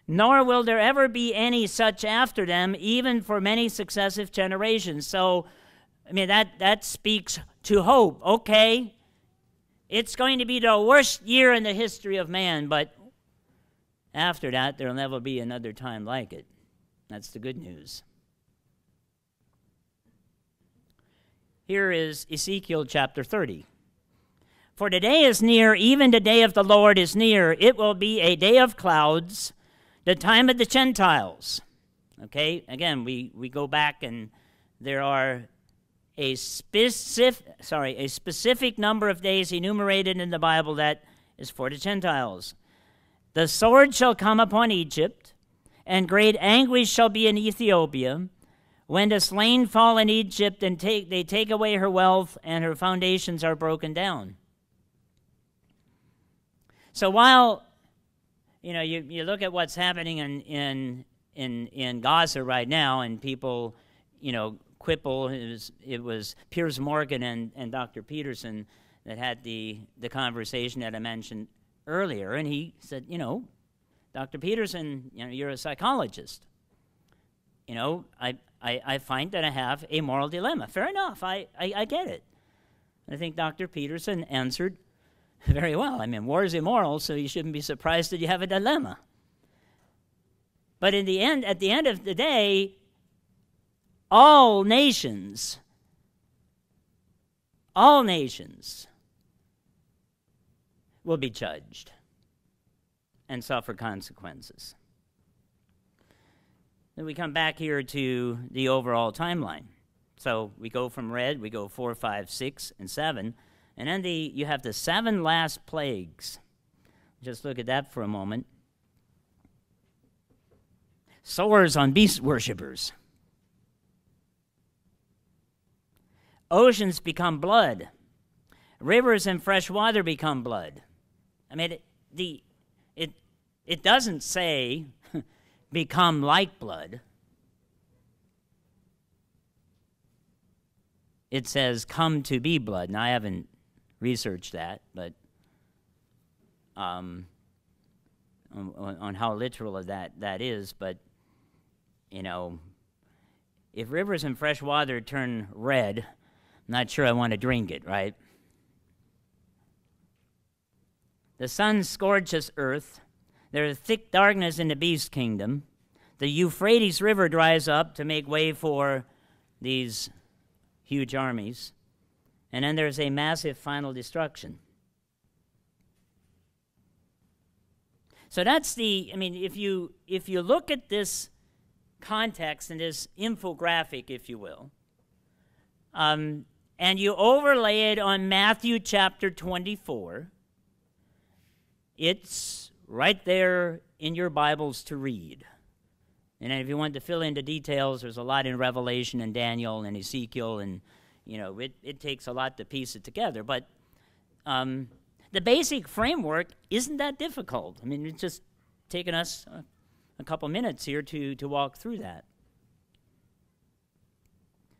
nor will there ever be any such after them, even for many successive generations. So, I mean, that, that speaks to hope. Okay, it's going to be the worst year in the history of man, but after that, there'll never be another time like it. That's the good news. Here is Ezekiel chapter 30. For the day is near, even the day of the Lord is near. It will be a day of clouds, the time of the Gentiles. Okay, again, we, we go back and there are a specific sorry a specific number of days enumerated in the bible that is for the gentiles. The sword shall come upon egypt and great anguish shall be in ethiopia. When the slain fall in egypt and take they take away her wealth and her foundations are broken down. So while you know you, you look at what's happening in in in in gaza right now and people you know Whipple. It was, it was Piers Morgan and, and Dr. Peterson that had the, the conversation that I mentioned earlier. And he said, you know, Dr. Peterson, you know, you're a psychologist. You know, I, I, I find that I have a moral dilemma. Fair enough, I, I, I get it. And I think Dr. Peterson answered very well. I mean, war is immoral, so you shouldn't be surprised that you have a dilemma. But in the end, at the end of the day, all nations, all nations will be judged and suffer consequences. Then we come back here to the overall timeline. So we go from red, we go four, five, six, and seven, and then the you have the seven last plagues. Just look at that for a moment. Sores on beast worshippers. Oceans become blood. Rivers and fresh water become blood. I mean, it, the, it, it doesn't say become like blood. It says come to be blood. Now, I haven't researched that, but um, on, on how literal of that that is, but you know, if rivers and fresh water turn red, I'm not sure I want to drink it, right? The sun scorches earth. There is thick darkness in the beast kingdom. The Euphrates River dries up to make way for these huge armies. And then there's a massive final destruction. So that's the I mean if you if you look at this context and this infographic if you will um, and you overlay it on Matthew chapter 24, it's right there in your Bibles to read. And if you want to fill in the details, there's a lot in Revelation and Daniel and Ezekiel, and you know it, it takes a lot to piece it together. But um, the basic framework isn't that difficult. I mean, it's just taken us a, a couple minutes here to, to walk through that.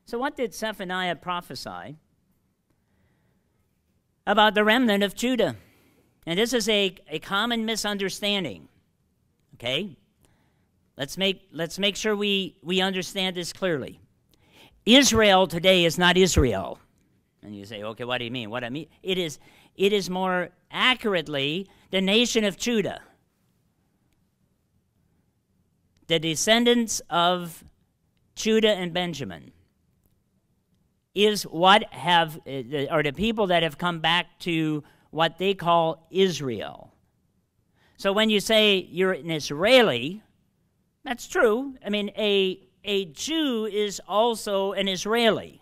So, what did Zephaniah prophesy about the remnant of Judah? And this is a, a common misunderstanding. Okay? Let's make, let's make sure we, we understand this clearly. Israel today is not Israel. And you say, okay, what do you mean? What I mean? It is, it is more accurately the nation of Judah, the descendants of Judah and Benjamin is what have uh, are the people that have come back to what they call Israel. So when you say you're an Israeli, that's true. I mean, a a Jew is also an Israeli.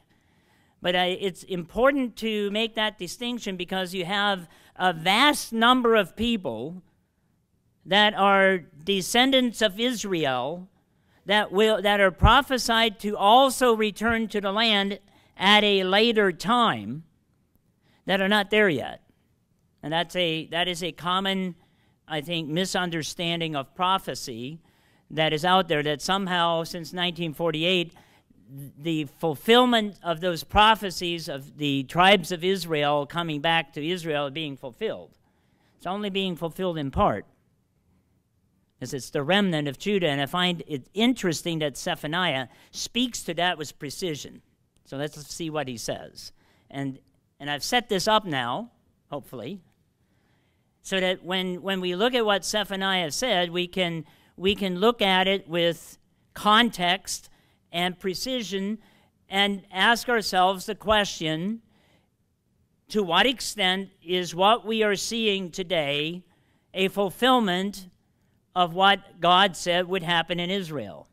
But I, it's important to make that distinction because you have a vast number of people that are descendants of Israel that will that are prophesied to also return to the land at a later time that are not there yet. And that's a, that is a common, I think, misunderstanding of prophecy that is out there that somehow since 1948, the fulfillment of those prophecies of the tribes of Israel coming back to Israel being fulfilled. It's only being fulfilled in part. as it's the remnant of Judah. And I find it interesting that Zephaniah speaks to that with precision. So let's see what he says. And, and I've set this up now, hopefully, so that when, when we look at what Zephaniah said, we can, we can look at it with context and precision and ask ourselves the question to what extent is what we are seeing today a fulfillment of what God said would happen in Israel?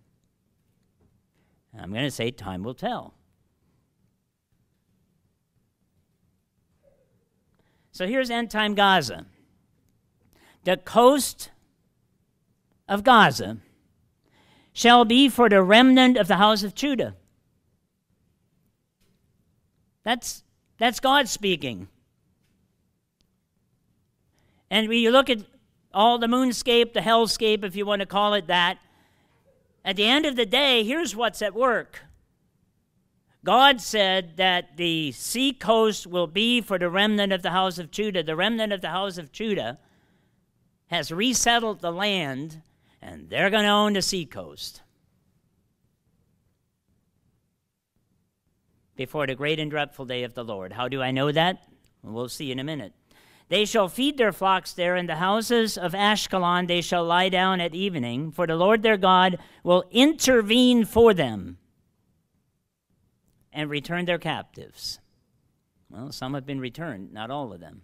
I'm going to say time will tell. So here's end time Gaza. The coast of Gaza shall be for the remnant of the house of Judah. That's, that's God speaking. And when you look at all the moonscape, the hellscape, if you want to call it that, at the end of the day, here's what's at work. God said that the sea coast will be for the remnant of the house of Judah. The remnant of the house of Judah has resettled the land, and they're going to own the seacoast. Before the great and dreadful day of the Lord. How do I know that? We'll see in a minute. They shall feed their flocks there in the houses of Ashkelon. They shall lie down at evening, for the Lord their God will intervene for them and return their captives. Well, some have been returned, not all of them.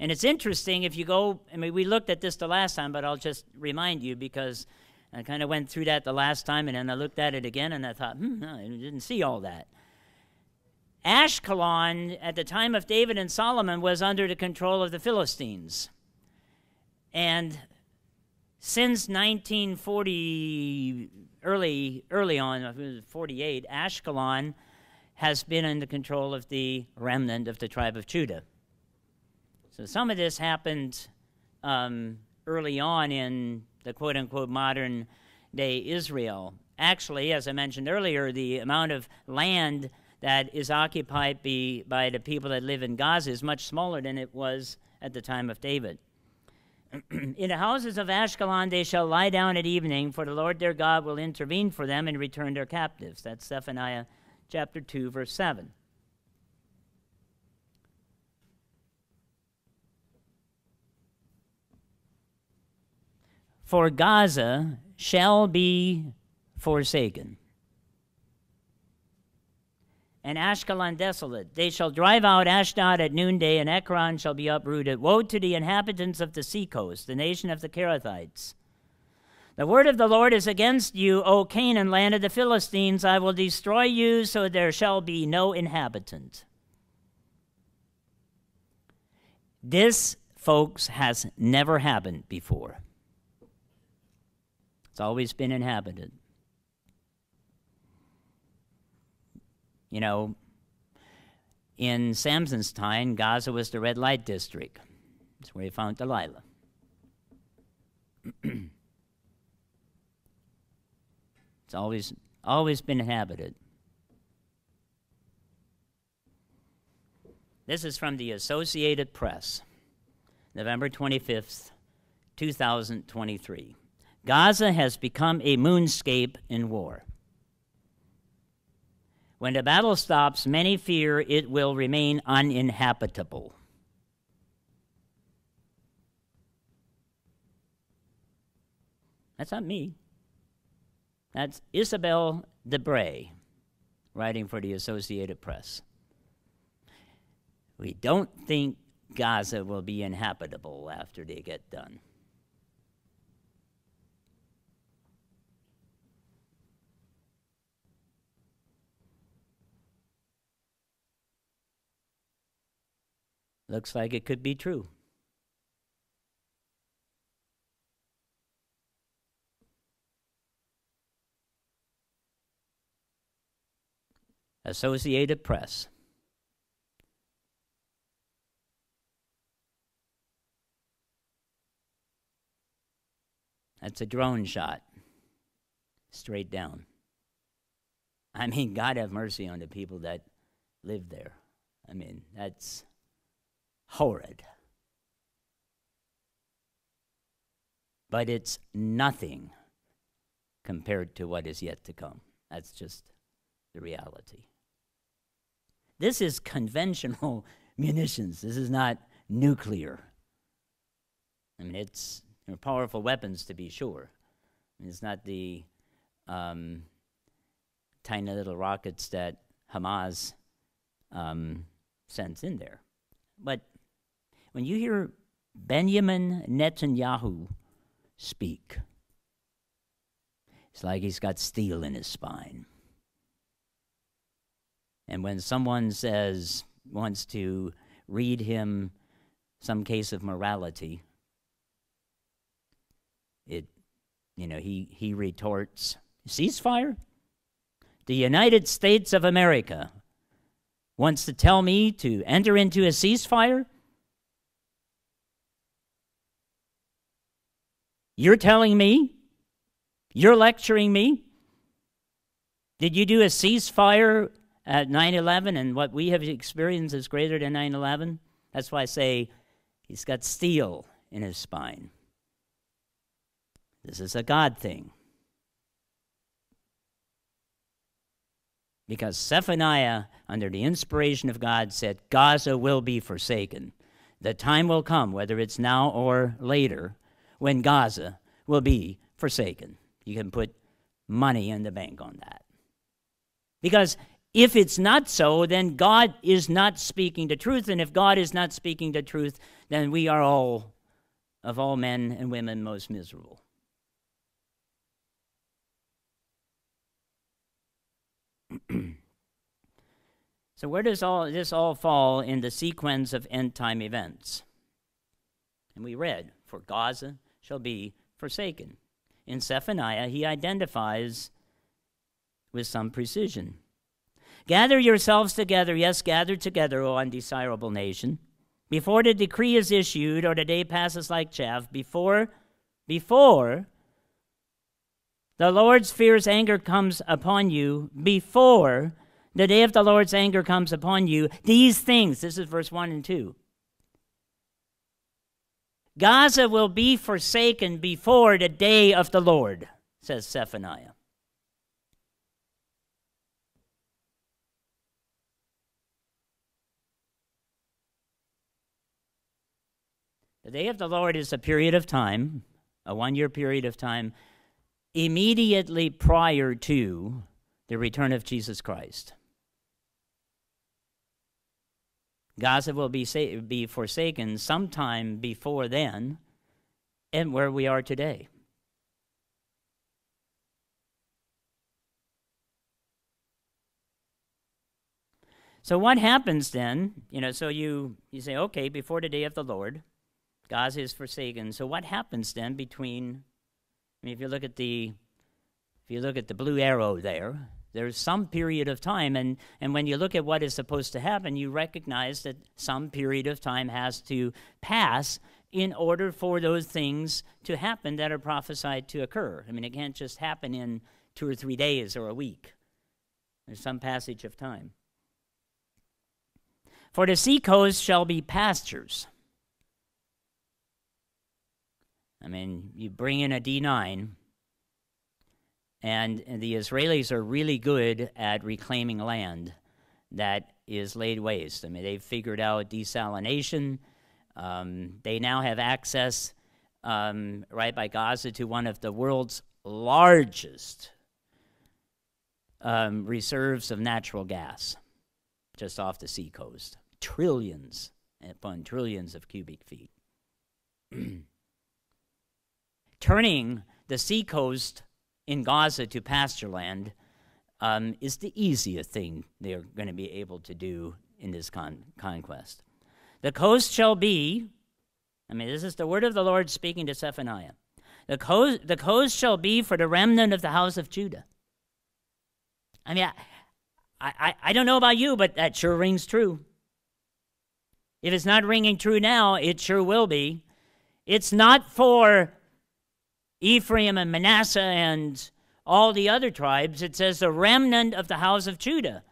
And it's interesting if you go, I mean, we looked at this the last time, but I'll just remind you because I kind of went through that the last time and then I looked at it again and I thought, hmm, no, I didn't see all that. Ashkelon, at the time of David and Solomon, was under the control of the Philistines. And since 1940, early, early on, 48, Ashkelon has been under control of the remnant of the tribe of Judah. So some of this happened um, early on in the quote unquote modern day Israel. Actually, as I mentioned earlier, the amount of land that is occupied by, by the people that live in Gaza is much smaller than it was at the time of David. in the houses of Ashkelon they shall lie down at evening, for the Lord their God will intervene for them and return their captives. That's Zephaniah chapter 2, verse 7. For Gaza shall be forsaken and Ashkelon desolate. They shall drive out Ashdod at noonday, and Ekron shall be uprooted. Woe to the inhabitants of the seacoast, the nation of the Cherethites. The word of the Lord is against you, O Canaan, land of the Philistines. I will destroy you, so there shall be no inhabitant. This, folks, has never happened before. It's always been inhabited. You know, in Samson's time, Gaza was the red light district. That's where he found Delilah. it's always always been inhabited. This is from the Associated Press, November 25th, 2023. Gaza has become a moonscape in war. When the battle stops, many fear it will remain uninhabitable. That's not me. That's Isabel DeBre, writing for the Associated Press. We don't think Gaza will be inhabitable after they get done. Looks like it could be true. Associated Press. That's a drone shot. Straight down. I mean, God have mercy on the people that live there. I mean, that's horrid. but it's nothing compared to what is yet to come. That's just the reality. This is conventional munitions. This is not nuclear. I mean, it's powerful weapons to be sure. I mean, it's not the um, tiny little rockets that Hamas um, sends in there. But when you hear Benjamin Netanyahu speak, it's like he's got steel in his spine. And when someone says, wants to read him some case of morality, it, you know, he, he retorts, ceasefire? The United States of America wants to tell me to enter into a ceasefire? You're telling me? You're lecturing me? Did you do a ceasefire at 9 11 and what we have experienced is greater than 9 11? That's why I say he's got steel in his spine. This is a God thing. Because Zephaniah, under the inspiration of God, said, Gaza will be forsaken. The time will come, whether it's now or later, when Gaza will be forsaken. You can put money in the bank on that. Because if it's not so, then God is not speaking the truth. And if God is not speaking the truth, then we are all, of all men and women, most miserable. so, where does all this all fall in the sequence of end time events? And we read, For Gaza shall be forsaken. In Zephaniah, he identifies with some precision. Gather yourselves together, yes, gather together, O undesirable nation, before the decree is issued or the day passes like chaff, before, before the Lord's fierce anger comes upon you, before the day of the Lord's anger comes upon you, these things, this is verse 1 and 2. Gaza will be forsaken before the day of the Lord, says Zephaniah. The day of the Lord is a period of time, a one year period of time, immediately prior to the return of Jesus Christ. Gaza will be, sa- be forsaken sometime before then, and where we are today. So what happens then? You know, so you you say, okay, before the day of the Lord, Gaza is forsaken. So what happens then between I mean if you look at the if you look at the blue arrow there, there's some period of time and, and when you look at what is supposed to happen, you recognize that some period of time has to pass in order for those things to happen that are prophesied to occur. I mean, it can't just happen in two or three days or a week. There's some passage of time. For the sea seacoast shall be pastures I mean, you bring in a D9, and, the Israelis are really good at reclaiming land that is laid waste. I mean, they've figured out desalination. Um, they now have access um, right by Gaza to one of the world's largest um, reserves of natural gas just off the seacoast. Trillions upon trillions of cubic feet. turning the seacoast in Gaza to pasture land um, is the easiest thing they're going to be able to do in this con- conquest. The coast shall be, I mean, this is the word of the Lord speaking to Zephaniah. The coast, the coast shall be for the remnant of the house of Judah. I mean, I, I, I don't know about you, but that sure rings true. If it's not ringing true now, it sure will be. It's not for Ephraim and Manasseh and all the other tribes, it says the remnant of the house of Judah.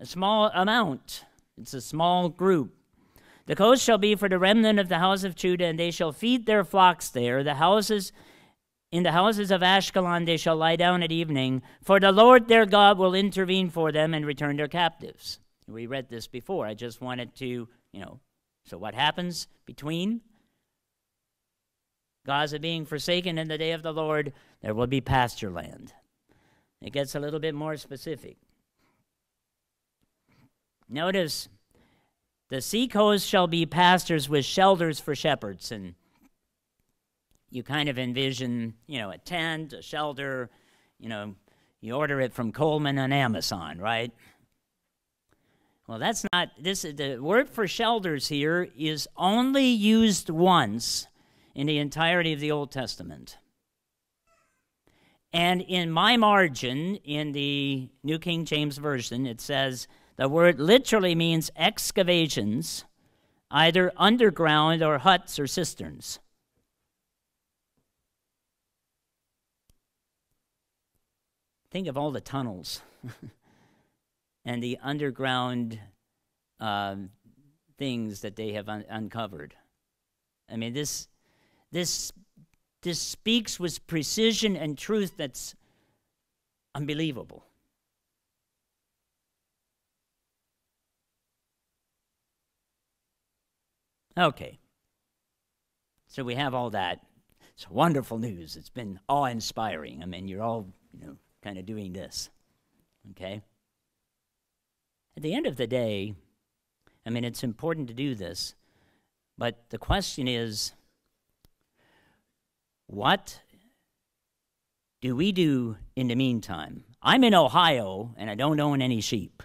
A small amount, it's a small group. The coast shall be for the remnant of the house of Judah, and they shall feed their flocks there. The houses in the houses of Ashkelon they shall lie down at evening, for the Lord their God will intervene for them and return their captives. We read this before. I just wanted to, you know, so what happens between Gaza being forsaken in the day of the Lord? There will be pasture land. It gets a little bit more specific. Notice the seacoast shall be pastures with shelters for shepherds. And you kind of envision, you know, a tent, a shelter, you know, you order it from Coleman on Amazon, right? Well, that's not this the word for shelters here is only used once in the entirety of the Old Testament. And in my margin in the New King James Version, it says the word literally means excavations, either underground or huts or cisterns. Think of all the tunnels and the underground uh, things that they have un- uncovered. I mean, this, this, this speaks with precision and truth that's unbelievable. Okay. So we have all that. It's wonderful news. It's been awe inspiring. I mean, you're all, you know, kind of doing this. Okay? At the end of the day, I mean, it's important to do this, but the question is what do we do in the meantime? I'm in Ohio and I don't own any sheep.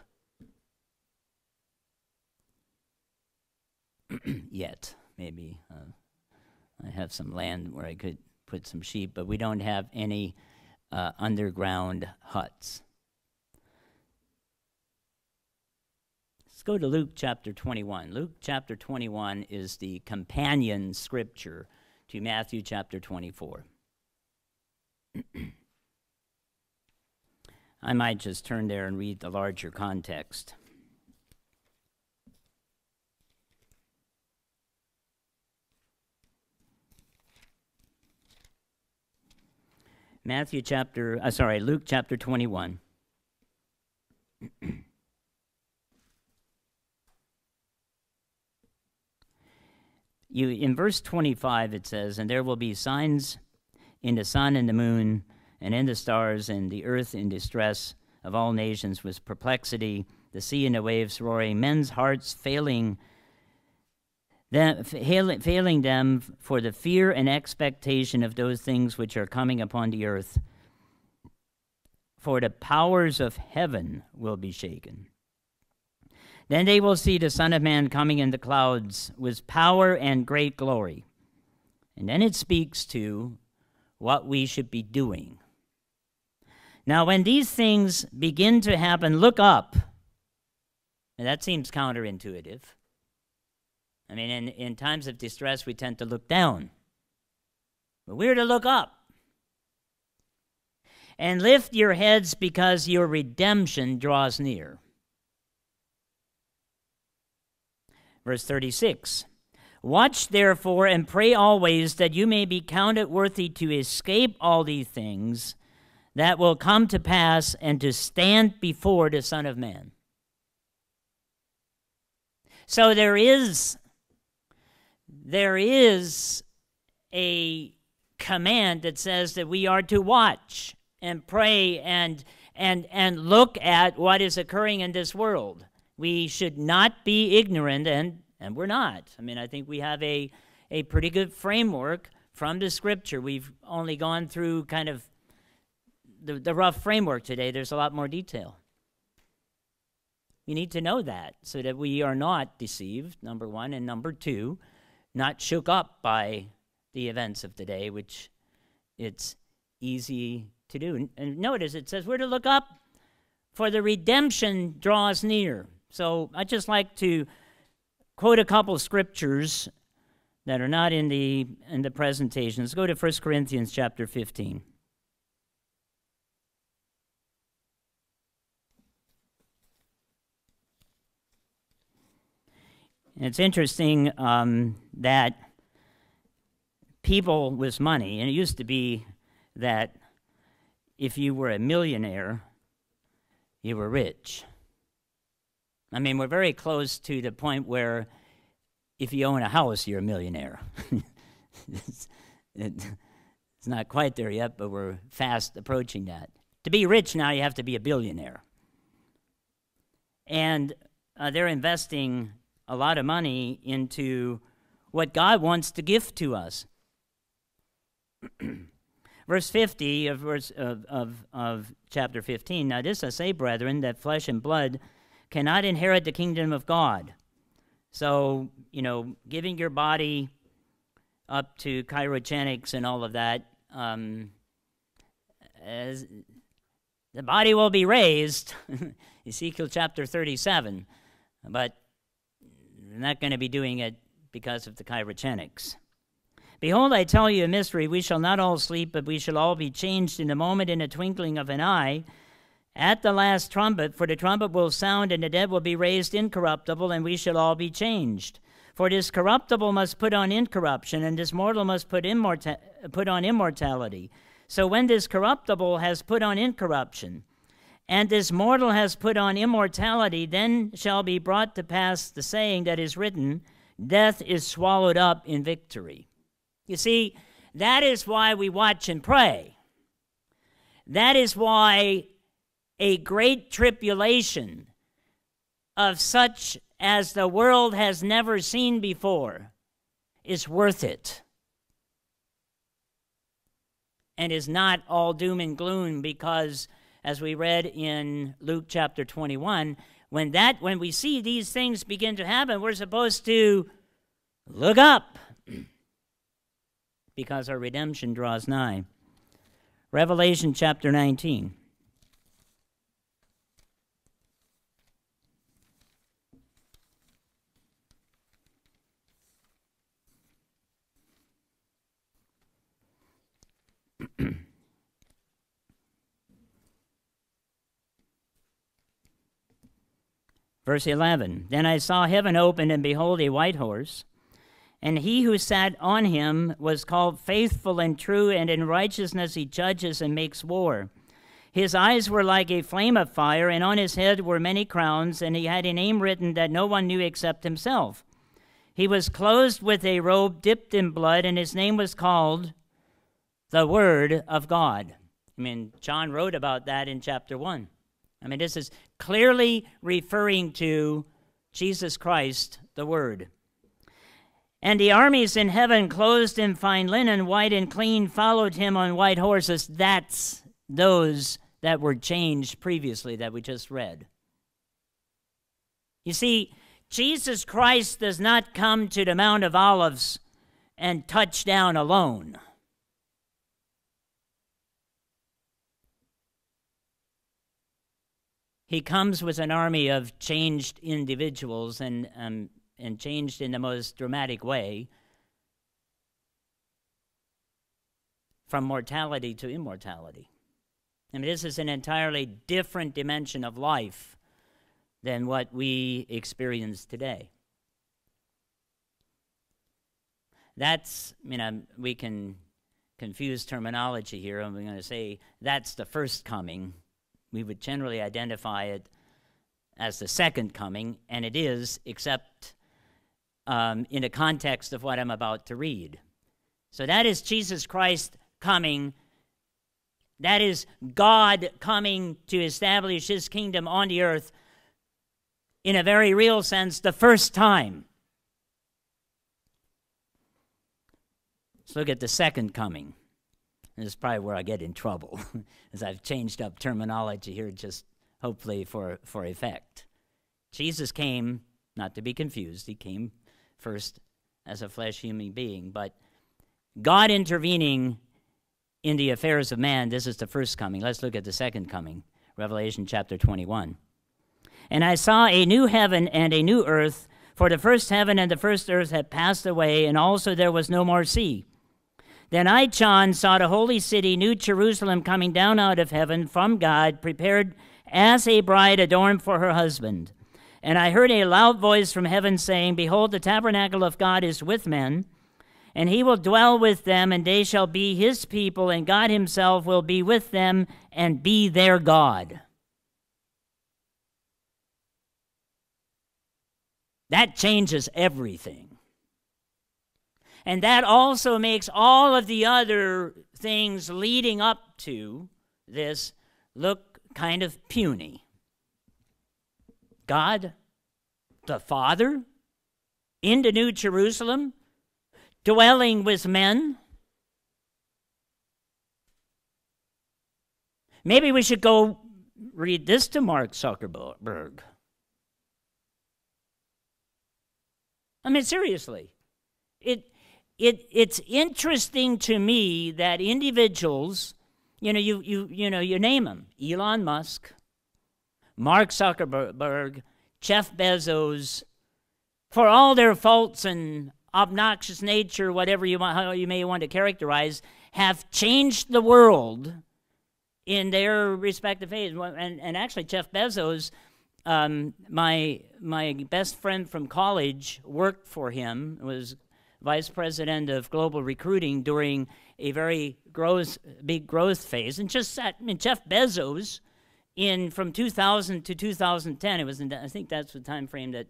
yet. Maybe uh, I have some land where I could put some sheep, but we don't have any uh, underground huts. Let's go to Luke chapter 21. Luke chapter 21 is the companion scripture to Matthew chapter 24. I might just turn there and read the larger context. Matthew chapter, uh, sorry, Luke chapter 21. you in verse 25 it says, "And there will be signs in the sun and the moon and in the stars and the earth in distress of all nations with perplexity, the sea and the waves roaring, men's hearts failing them, failing them for the fear and expectation of those things which are coming upon the earth. For the powers of heaven will be shaken. Then they will see the Son of Man coming in the clouds with power and great glory. And then it speaks to what we should be doing. Now, when these things begin to happen, look up. And that seems counterintuitive. I mean, in, in times of distress, we tend to look down. But we're to look up. And lift your heads because your redemption draws near. Verse 36 Watch therefore and pray always that you may be counted worthy to escape all these things that will come to pass and to stand before the Son of Man. So there is there is a command that says that we are to watch and pray and and and look at what is occurring in this world. We should not be ignorant and and we're not. I mean, I think we have a a pretty good framework from the scripture. We've only gone through kind of the, the rough framework today. There's a lot more detail. You need to know that so that we are not deceived, number one. And number two, not shook up by the events of the day, which it's easy to do. And notice it says we're to look up for the redemption draws near. So I'd just like to quote a couple of scriptures that are not in the in the presentation. Let's go to 1 Corinthians chapter 15. It's interesting um, that people with money, and it used to be that if you were a millionaire, you were rich. I mean, we're very close to the point where if you own a house, you're a millionaire. it's, it, it's not quite there yet, but we're fast approaching that. To be rich now, you have to be a billionaire. And uh, they're investing a lot of money into what God wants to give to us. verse 50 of, verse, of, of, of chapter 15 Now, this I say, brethren, that flesh and blood cannot inherit the kingdom of God. So, you know, giving your body up to cryogenics and all of that, um, as the body will be raised, Ezekiel chapter 37, but we're not going to be doing it because of the cryogenics. Behold, I tell you a mystery. We shall not all sleep, but we shall all be changed in a moment, in a twinkling of an eye, at the last trumpet. For the trumpet will sound, and the dead will be raised incorruptible, and we shall all be changed. For this corruptible must put on incorruption, and this mortal must put, immorta- put on immortality. So when this corruptible has put on incorruption, and this mortal has put on immortality, then shall be brought to pass the saying that is written Death is swallowed up in victory. You see, that is why we watch and pray. That is why a great tribulation of such as the world has never seen before is worth it and is not all doom and gloom because as we read in Luke chapter 21 when that when we see these things begin to happen we're supposed to look up because our redemption draws nigh. Revelation chapter 19. Verse 11 Then I saw heaven opened, and behold, a white horse and he who sat on him was called faithful and true, and in righteousness he judges and makes war. His eyes were like a flame of fire, and on his head were many crowns, and he had a name written that no one knew except himself. He was clothed with a robe dipped in blood, and his name was called the Word of God. I mean, John wrote about that in chapter 1. I mean, this is clearly referring to Jesus Christ, the Word. And the armies in heaven, clothed in fine linen, white and clean, followed him on white horses. That's those that were changed previously that we just read. You see, Jesus Christ does not come to the Mount of Olives and touch down alone. He comes with an army of changed individuals and um, and changed in the most dramatic way from mortality to immortality. I mean, this is an entirely different dimension of life than what we experience today. That's, you know, we can confuse terminology here. I'm going to say that's the first coming. We would generally identify it as the second coming, and it is, except um, in the context of what I'm about to read. So that is Jesus Christ coming. That is God coming to establish his kingdom on the earth in a very real sense the first time. Let's look at the second coming. This is probably where I get in trouble, as I've changed up terminology here just hopefully for, for effect. Jesus came, not to be confused, he came first as a flesh human being, but God intervening in the affairs of man, this is the first coming. Let's look at the second coming, Revelation chapter 21. And I saw a new heaven and a new earth, for the first heaven and the first earth had passed away, and also there was no more sea. Then I, John, saw the holy city, New Jerusalem, coming down out of heaven from God, prepared as a bride adorned for her husband. And I heard a loud voice from heaven saying, Behold, the tabernacle of God is with men, and he will dwell with them, and they shall be his people, and God himself will be with them and be their God. That changes everything. And that also makes all of the other things leading up to this look kind of puny. God, the Father, into New Jerusalem, dwelling with men. Maybe we should go read this to Mark Zuckerberg. I mean, seriously. It, it, it's interesting to me that individuals, you know, you, you, you know, you name them Elon Musk, Mark Zuckerberg, Jeff Bezos, for all their faults and obnoxious nature, whatever you, want, how you may want to characterize, have changed the world in their respective ways. And, and actually, Jeff Bezos, um, my, my best friend from college worked for him, was vice president of global recruiting during a very growth, big growth phase. And just sat, I mean, Jeff Bezos, in from 2000 to 2010, it was in, I think that's the time frame that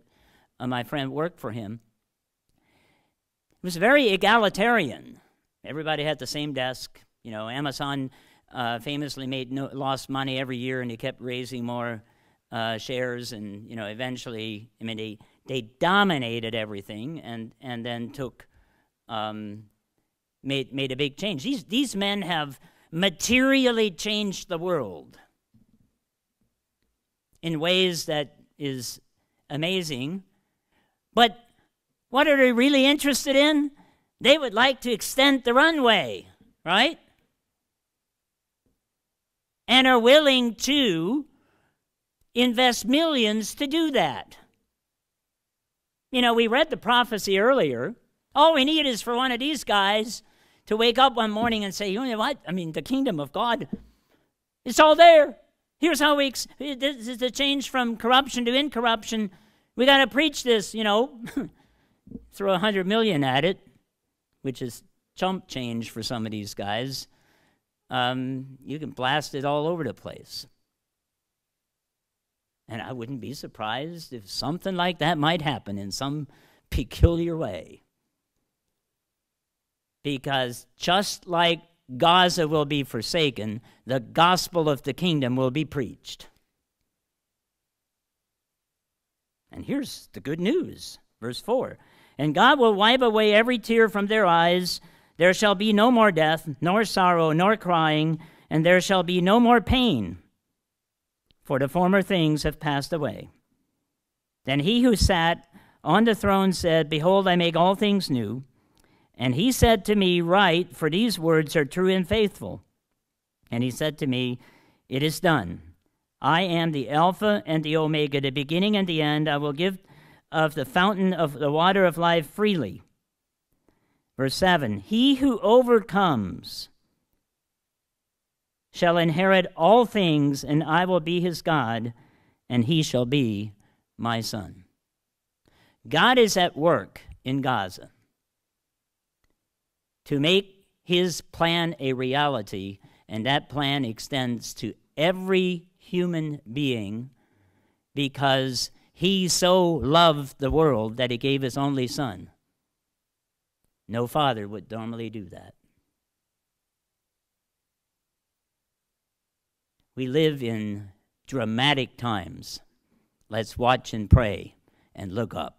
uh, my friend worked for him. It was very egalitarian. Everybody had the same desk. You know, Amazon uh, famously made no, lost money every year, and he kept raising more uh, shares, and you know, eventually, I mean, they they dominated everything, and and then took um, made made a big change. These these men have materially changed the world in ways that is amazing. But what are they really interested in? They would like to extend the runway, right? And are willing to invest millions to do that. You know, we read the prophecy earlier. All we need is for one of these guys to wake up one morning and say, you know what? I mean, the kingdom of God, it's all there. Here's how we, this is the change from corruption to incorruption. We got to preach this, you know. Throw a hundred million at it, which is chump change for some of these guys. Um, you can blast it all over the place. And I wouldn't be surprised if something like that might happen in some peculiar way. Because just like Gaza will be forsaken, the gospel of the kingdom will be preached. And here's the good news. Verse 4 And God will wipe away every tear from their eyes. There shall be no more death, nor sorrow, nor crying, and there shall be no more pain, for the former things have passed away. Then he who sat on the throne said, Behold, I make all things new. And he said to me, Write, for these words are true and faithful. And he said to me, It is done. I am the Alpha and the Omega, the beginning and the end. I will give of the fountain of the water of life freely. Verse 7 He who overcomes shall inherit all things, and I will be his God, and he shall be my son. God is at work in Gaza to make his plan a reality, and that plan extends to every human being because he so loved the world that he gave his only son. No father would normally do that. We live in dramatic times. Let's watch and pray and look up.